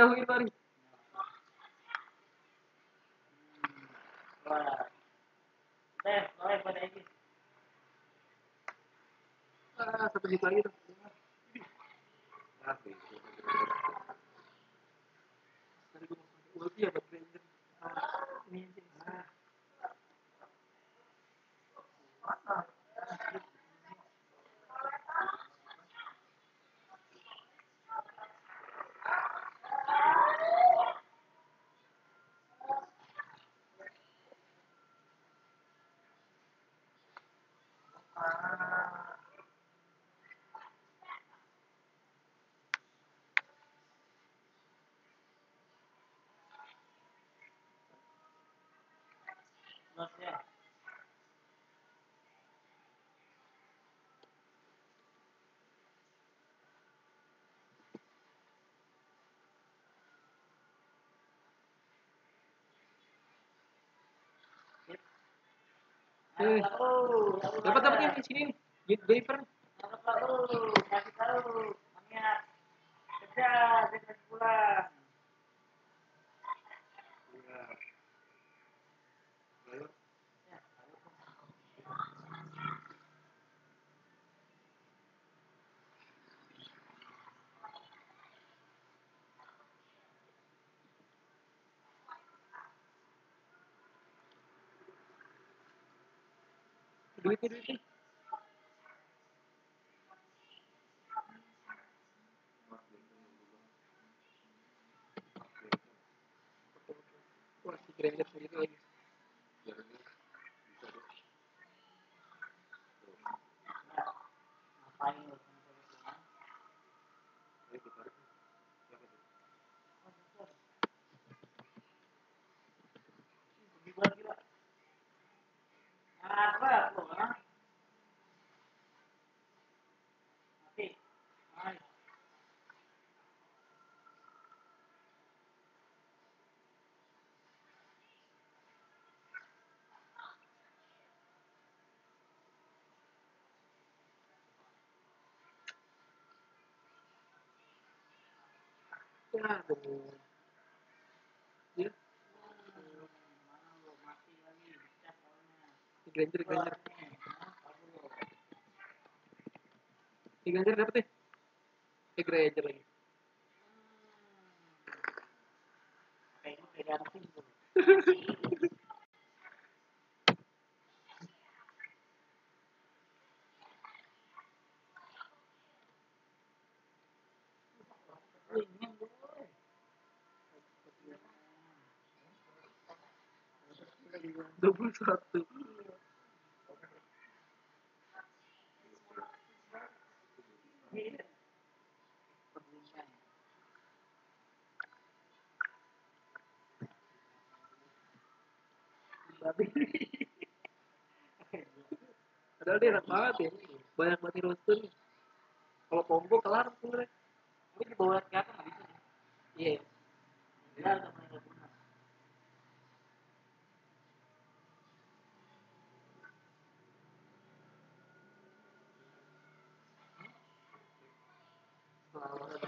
jauhin Wah. Deh, boleh pada ini. ah satu menit lagi tuh Tapi, tadi gue mau ulti ya buat Granger Ah, ini sih ah Dapat dapat yang di sini Gate Viper Dapat tahu, kasih tahu. Kejar, dia kasih pulang. Duitnya duitnya wah kita tarik. Siapa tuh? Oh, betul. Pergi gua gila. Apa aku, ha? Mati. Nice. Ya dicas soalnya. si Granger Granger dapet deh si Granger lagi Kayak ini 21 Padahal dia enak banget ya. Banyak banget roster. Kalau combo kelar sebenarnya. Tapi dibawa ke atas nggak bisa. Iya. Dia harus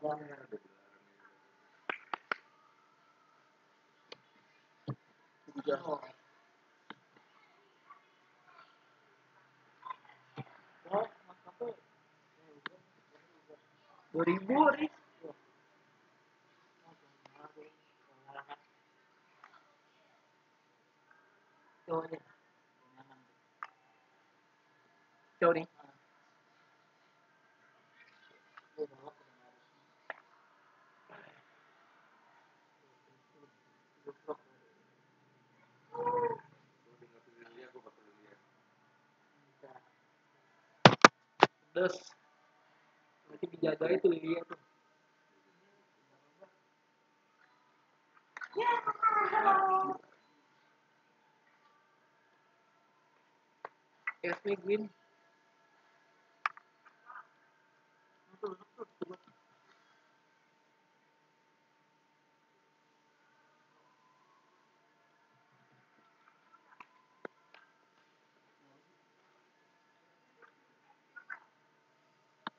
tiga orang dua ribu ris teori Pedes. Nanti dijaga itu Lilia tuh. Yes, me Gwyn.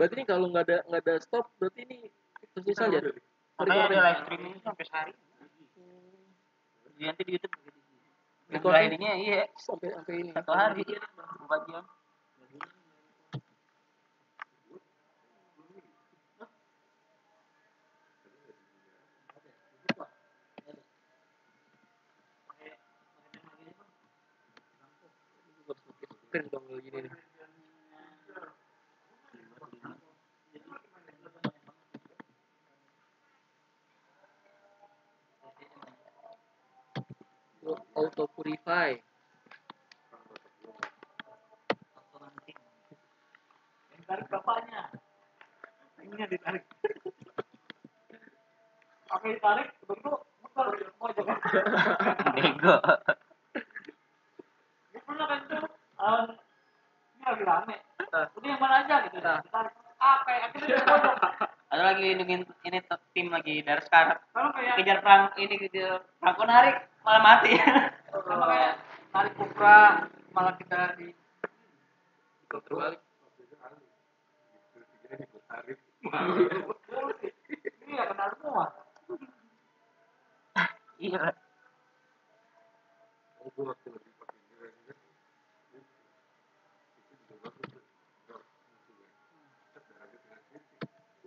Berarti ini kalau nggak ada nggak ada stop, berarti ini terus saja. Makanya ada live streaming sampai sehari. Jadi nanti di YouTube. Recording? Recordingnya iya sampai sampai ini. satu hari empat jam. Keren dong gini nih. Auto purify. Yang tarik bapaknya. Ini yang ditarik. Pakai ditarik, begitu muter mau aja kan. Bego. Gue pernah kan um, ini lagi rame. Ah. Udah yang mana aja gitu. Ah. Ditarik. Apa ya? Akhirnya dia pojok. Ada lagi nungguin ini tim lagi dari sekarang Kalau kayak kejar perang ini kejar perang narik malah mati. sama kayak tarik kupra malah kita di Terbalik. ini ya kenal semua. Iya.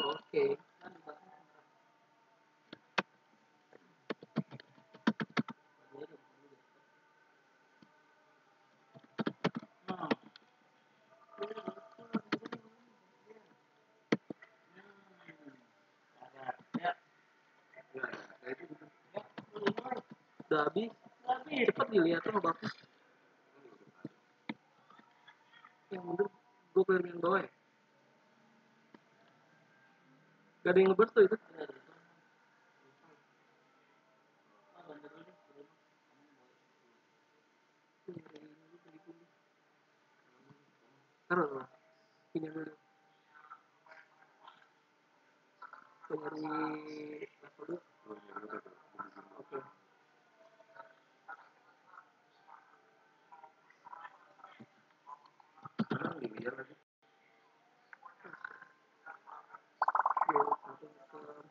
Oke. Udah habis. Cepet dilihat sama bapak. Yang mundur gue yang bawah ya. Gak ada yang tuh itu. Taruh lah. Ini dulu. Dua. Oke. Yuk,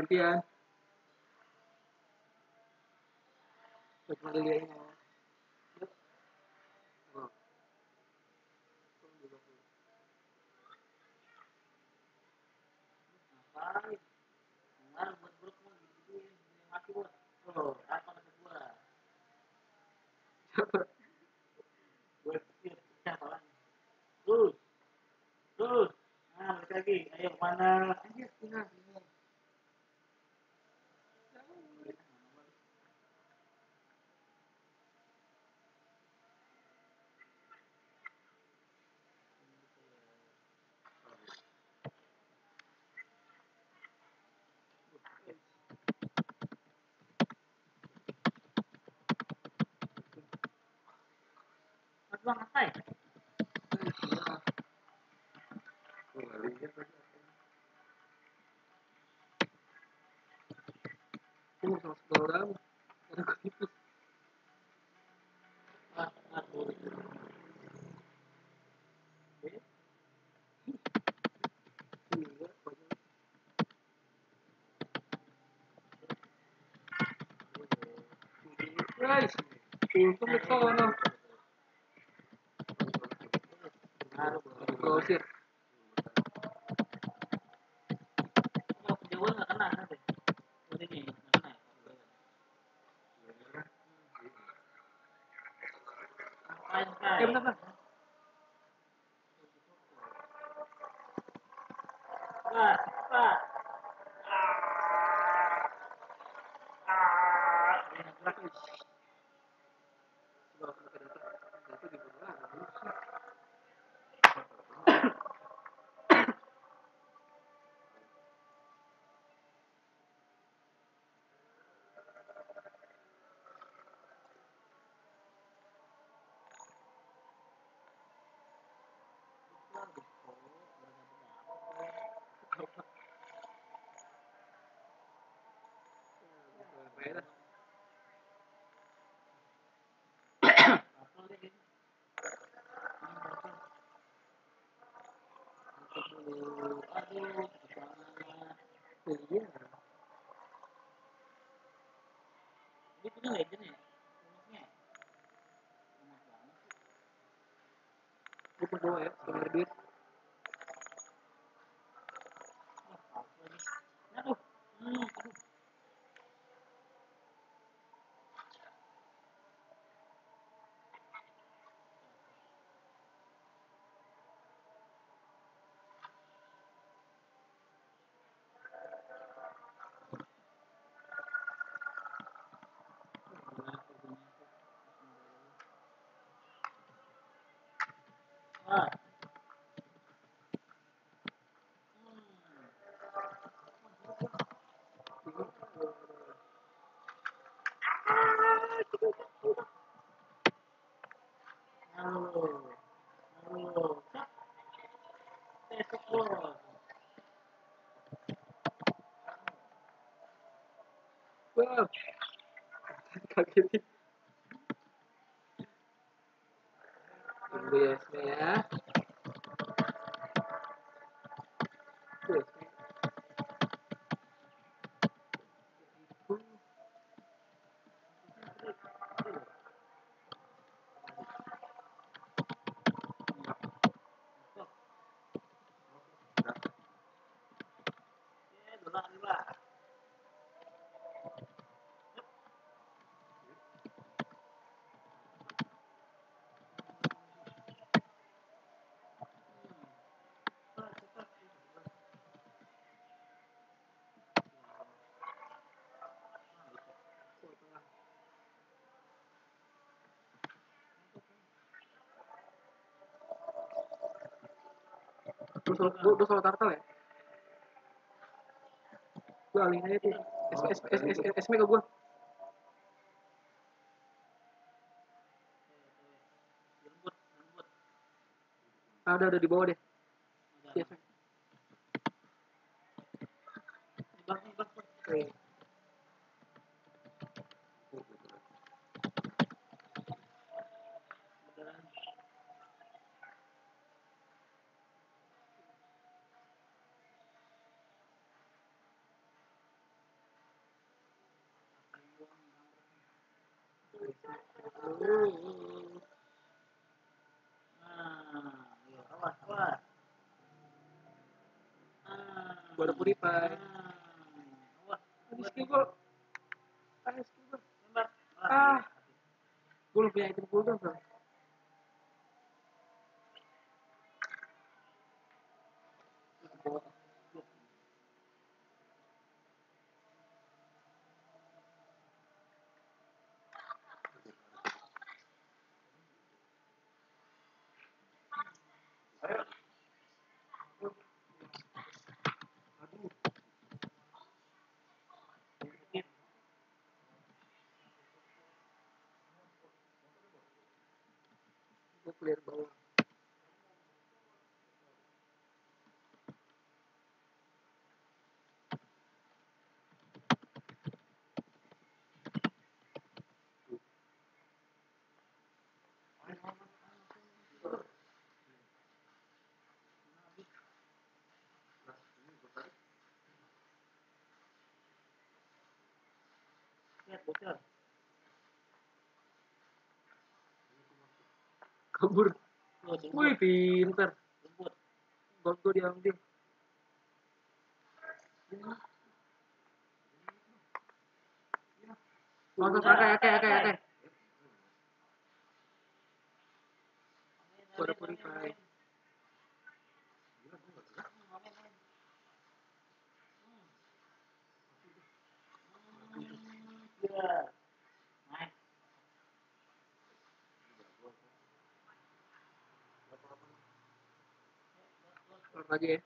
gantian. Buat model lá na saída. Temos Ah, ah, Thank you. time. Oh, gue dulu ya? gua solo ya? Gue alin aja tuh S S ke gue, ada ada di bawah deh. bocor. Kabur. Wih, pinter. Gol gue diambil. Oke, oke, oke, oke. okay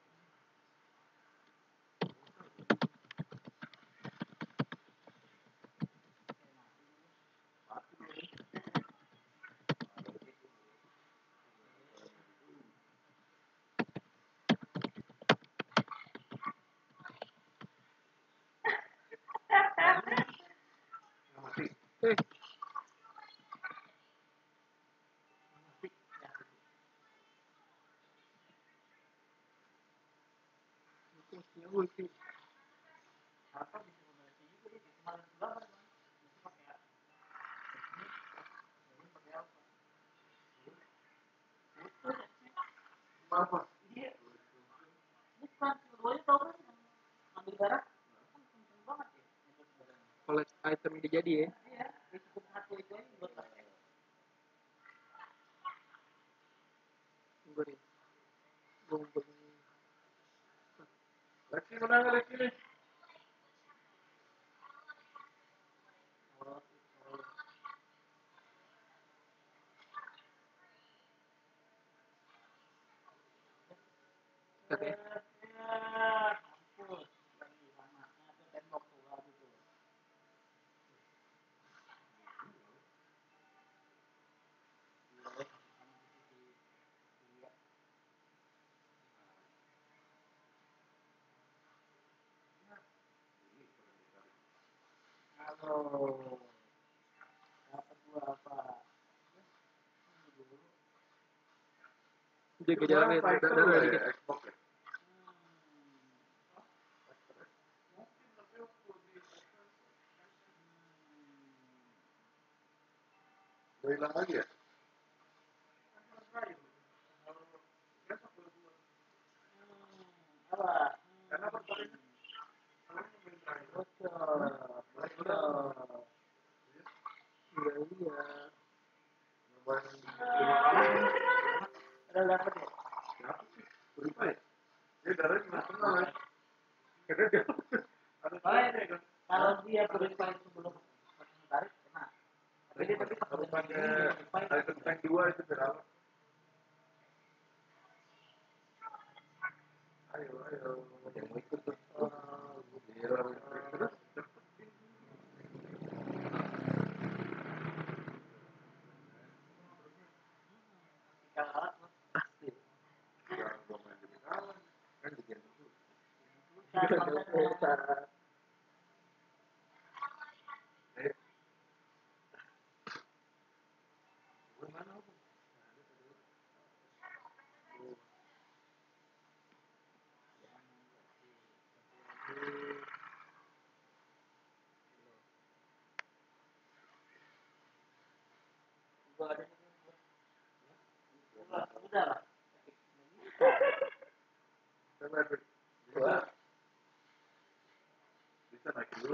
Kalau item sih Apa? Ya. Ya. Oh. Dapat apa? Itu.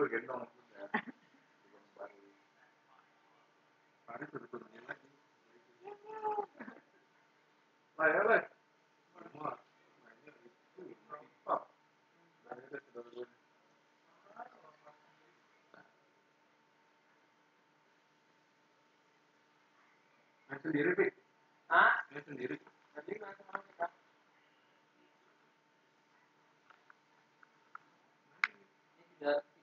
Gue gendong. Paris lagi. Sendiri, Pi. Hah? Sendiri. Tadi nggak sama kita. Ini tidak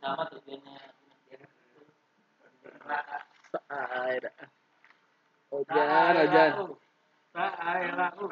apa tujuannya Ojan, ojan. Tak air aku.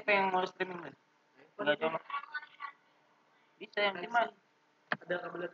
siapa yang mau streaming kan? Bisa yang lima, ada kabel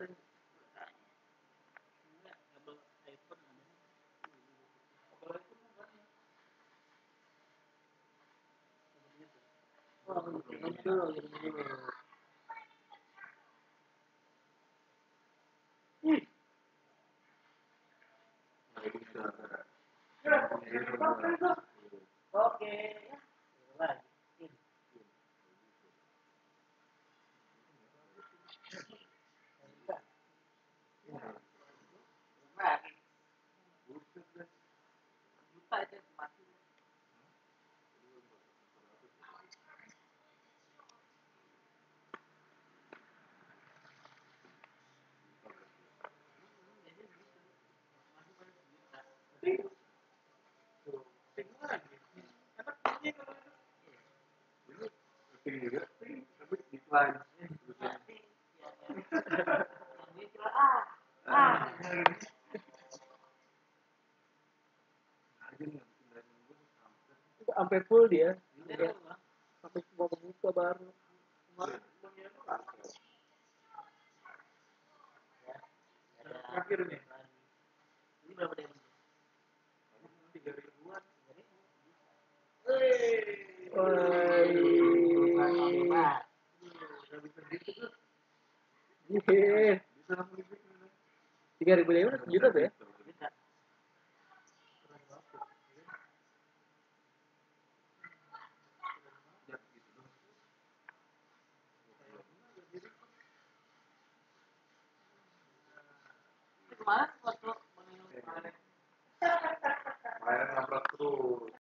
sampai full dia. Ya. sampai semua kebuka baru. Terakhir akhirnya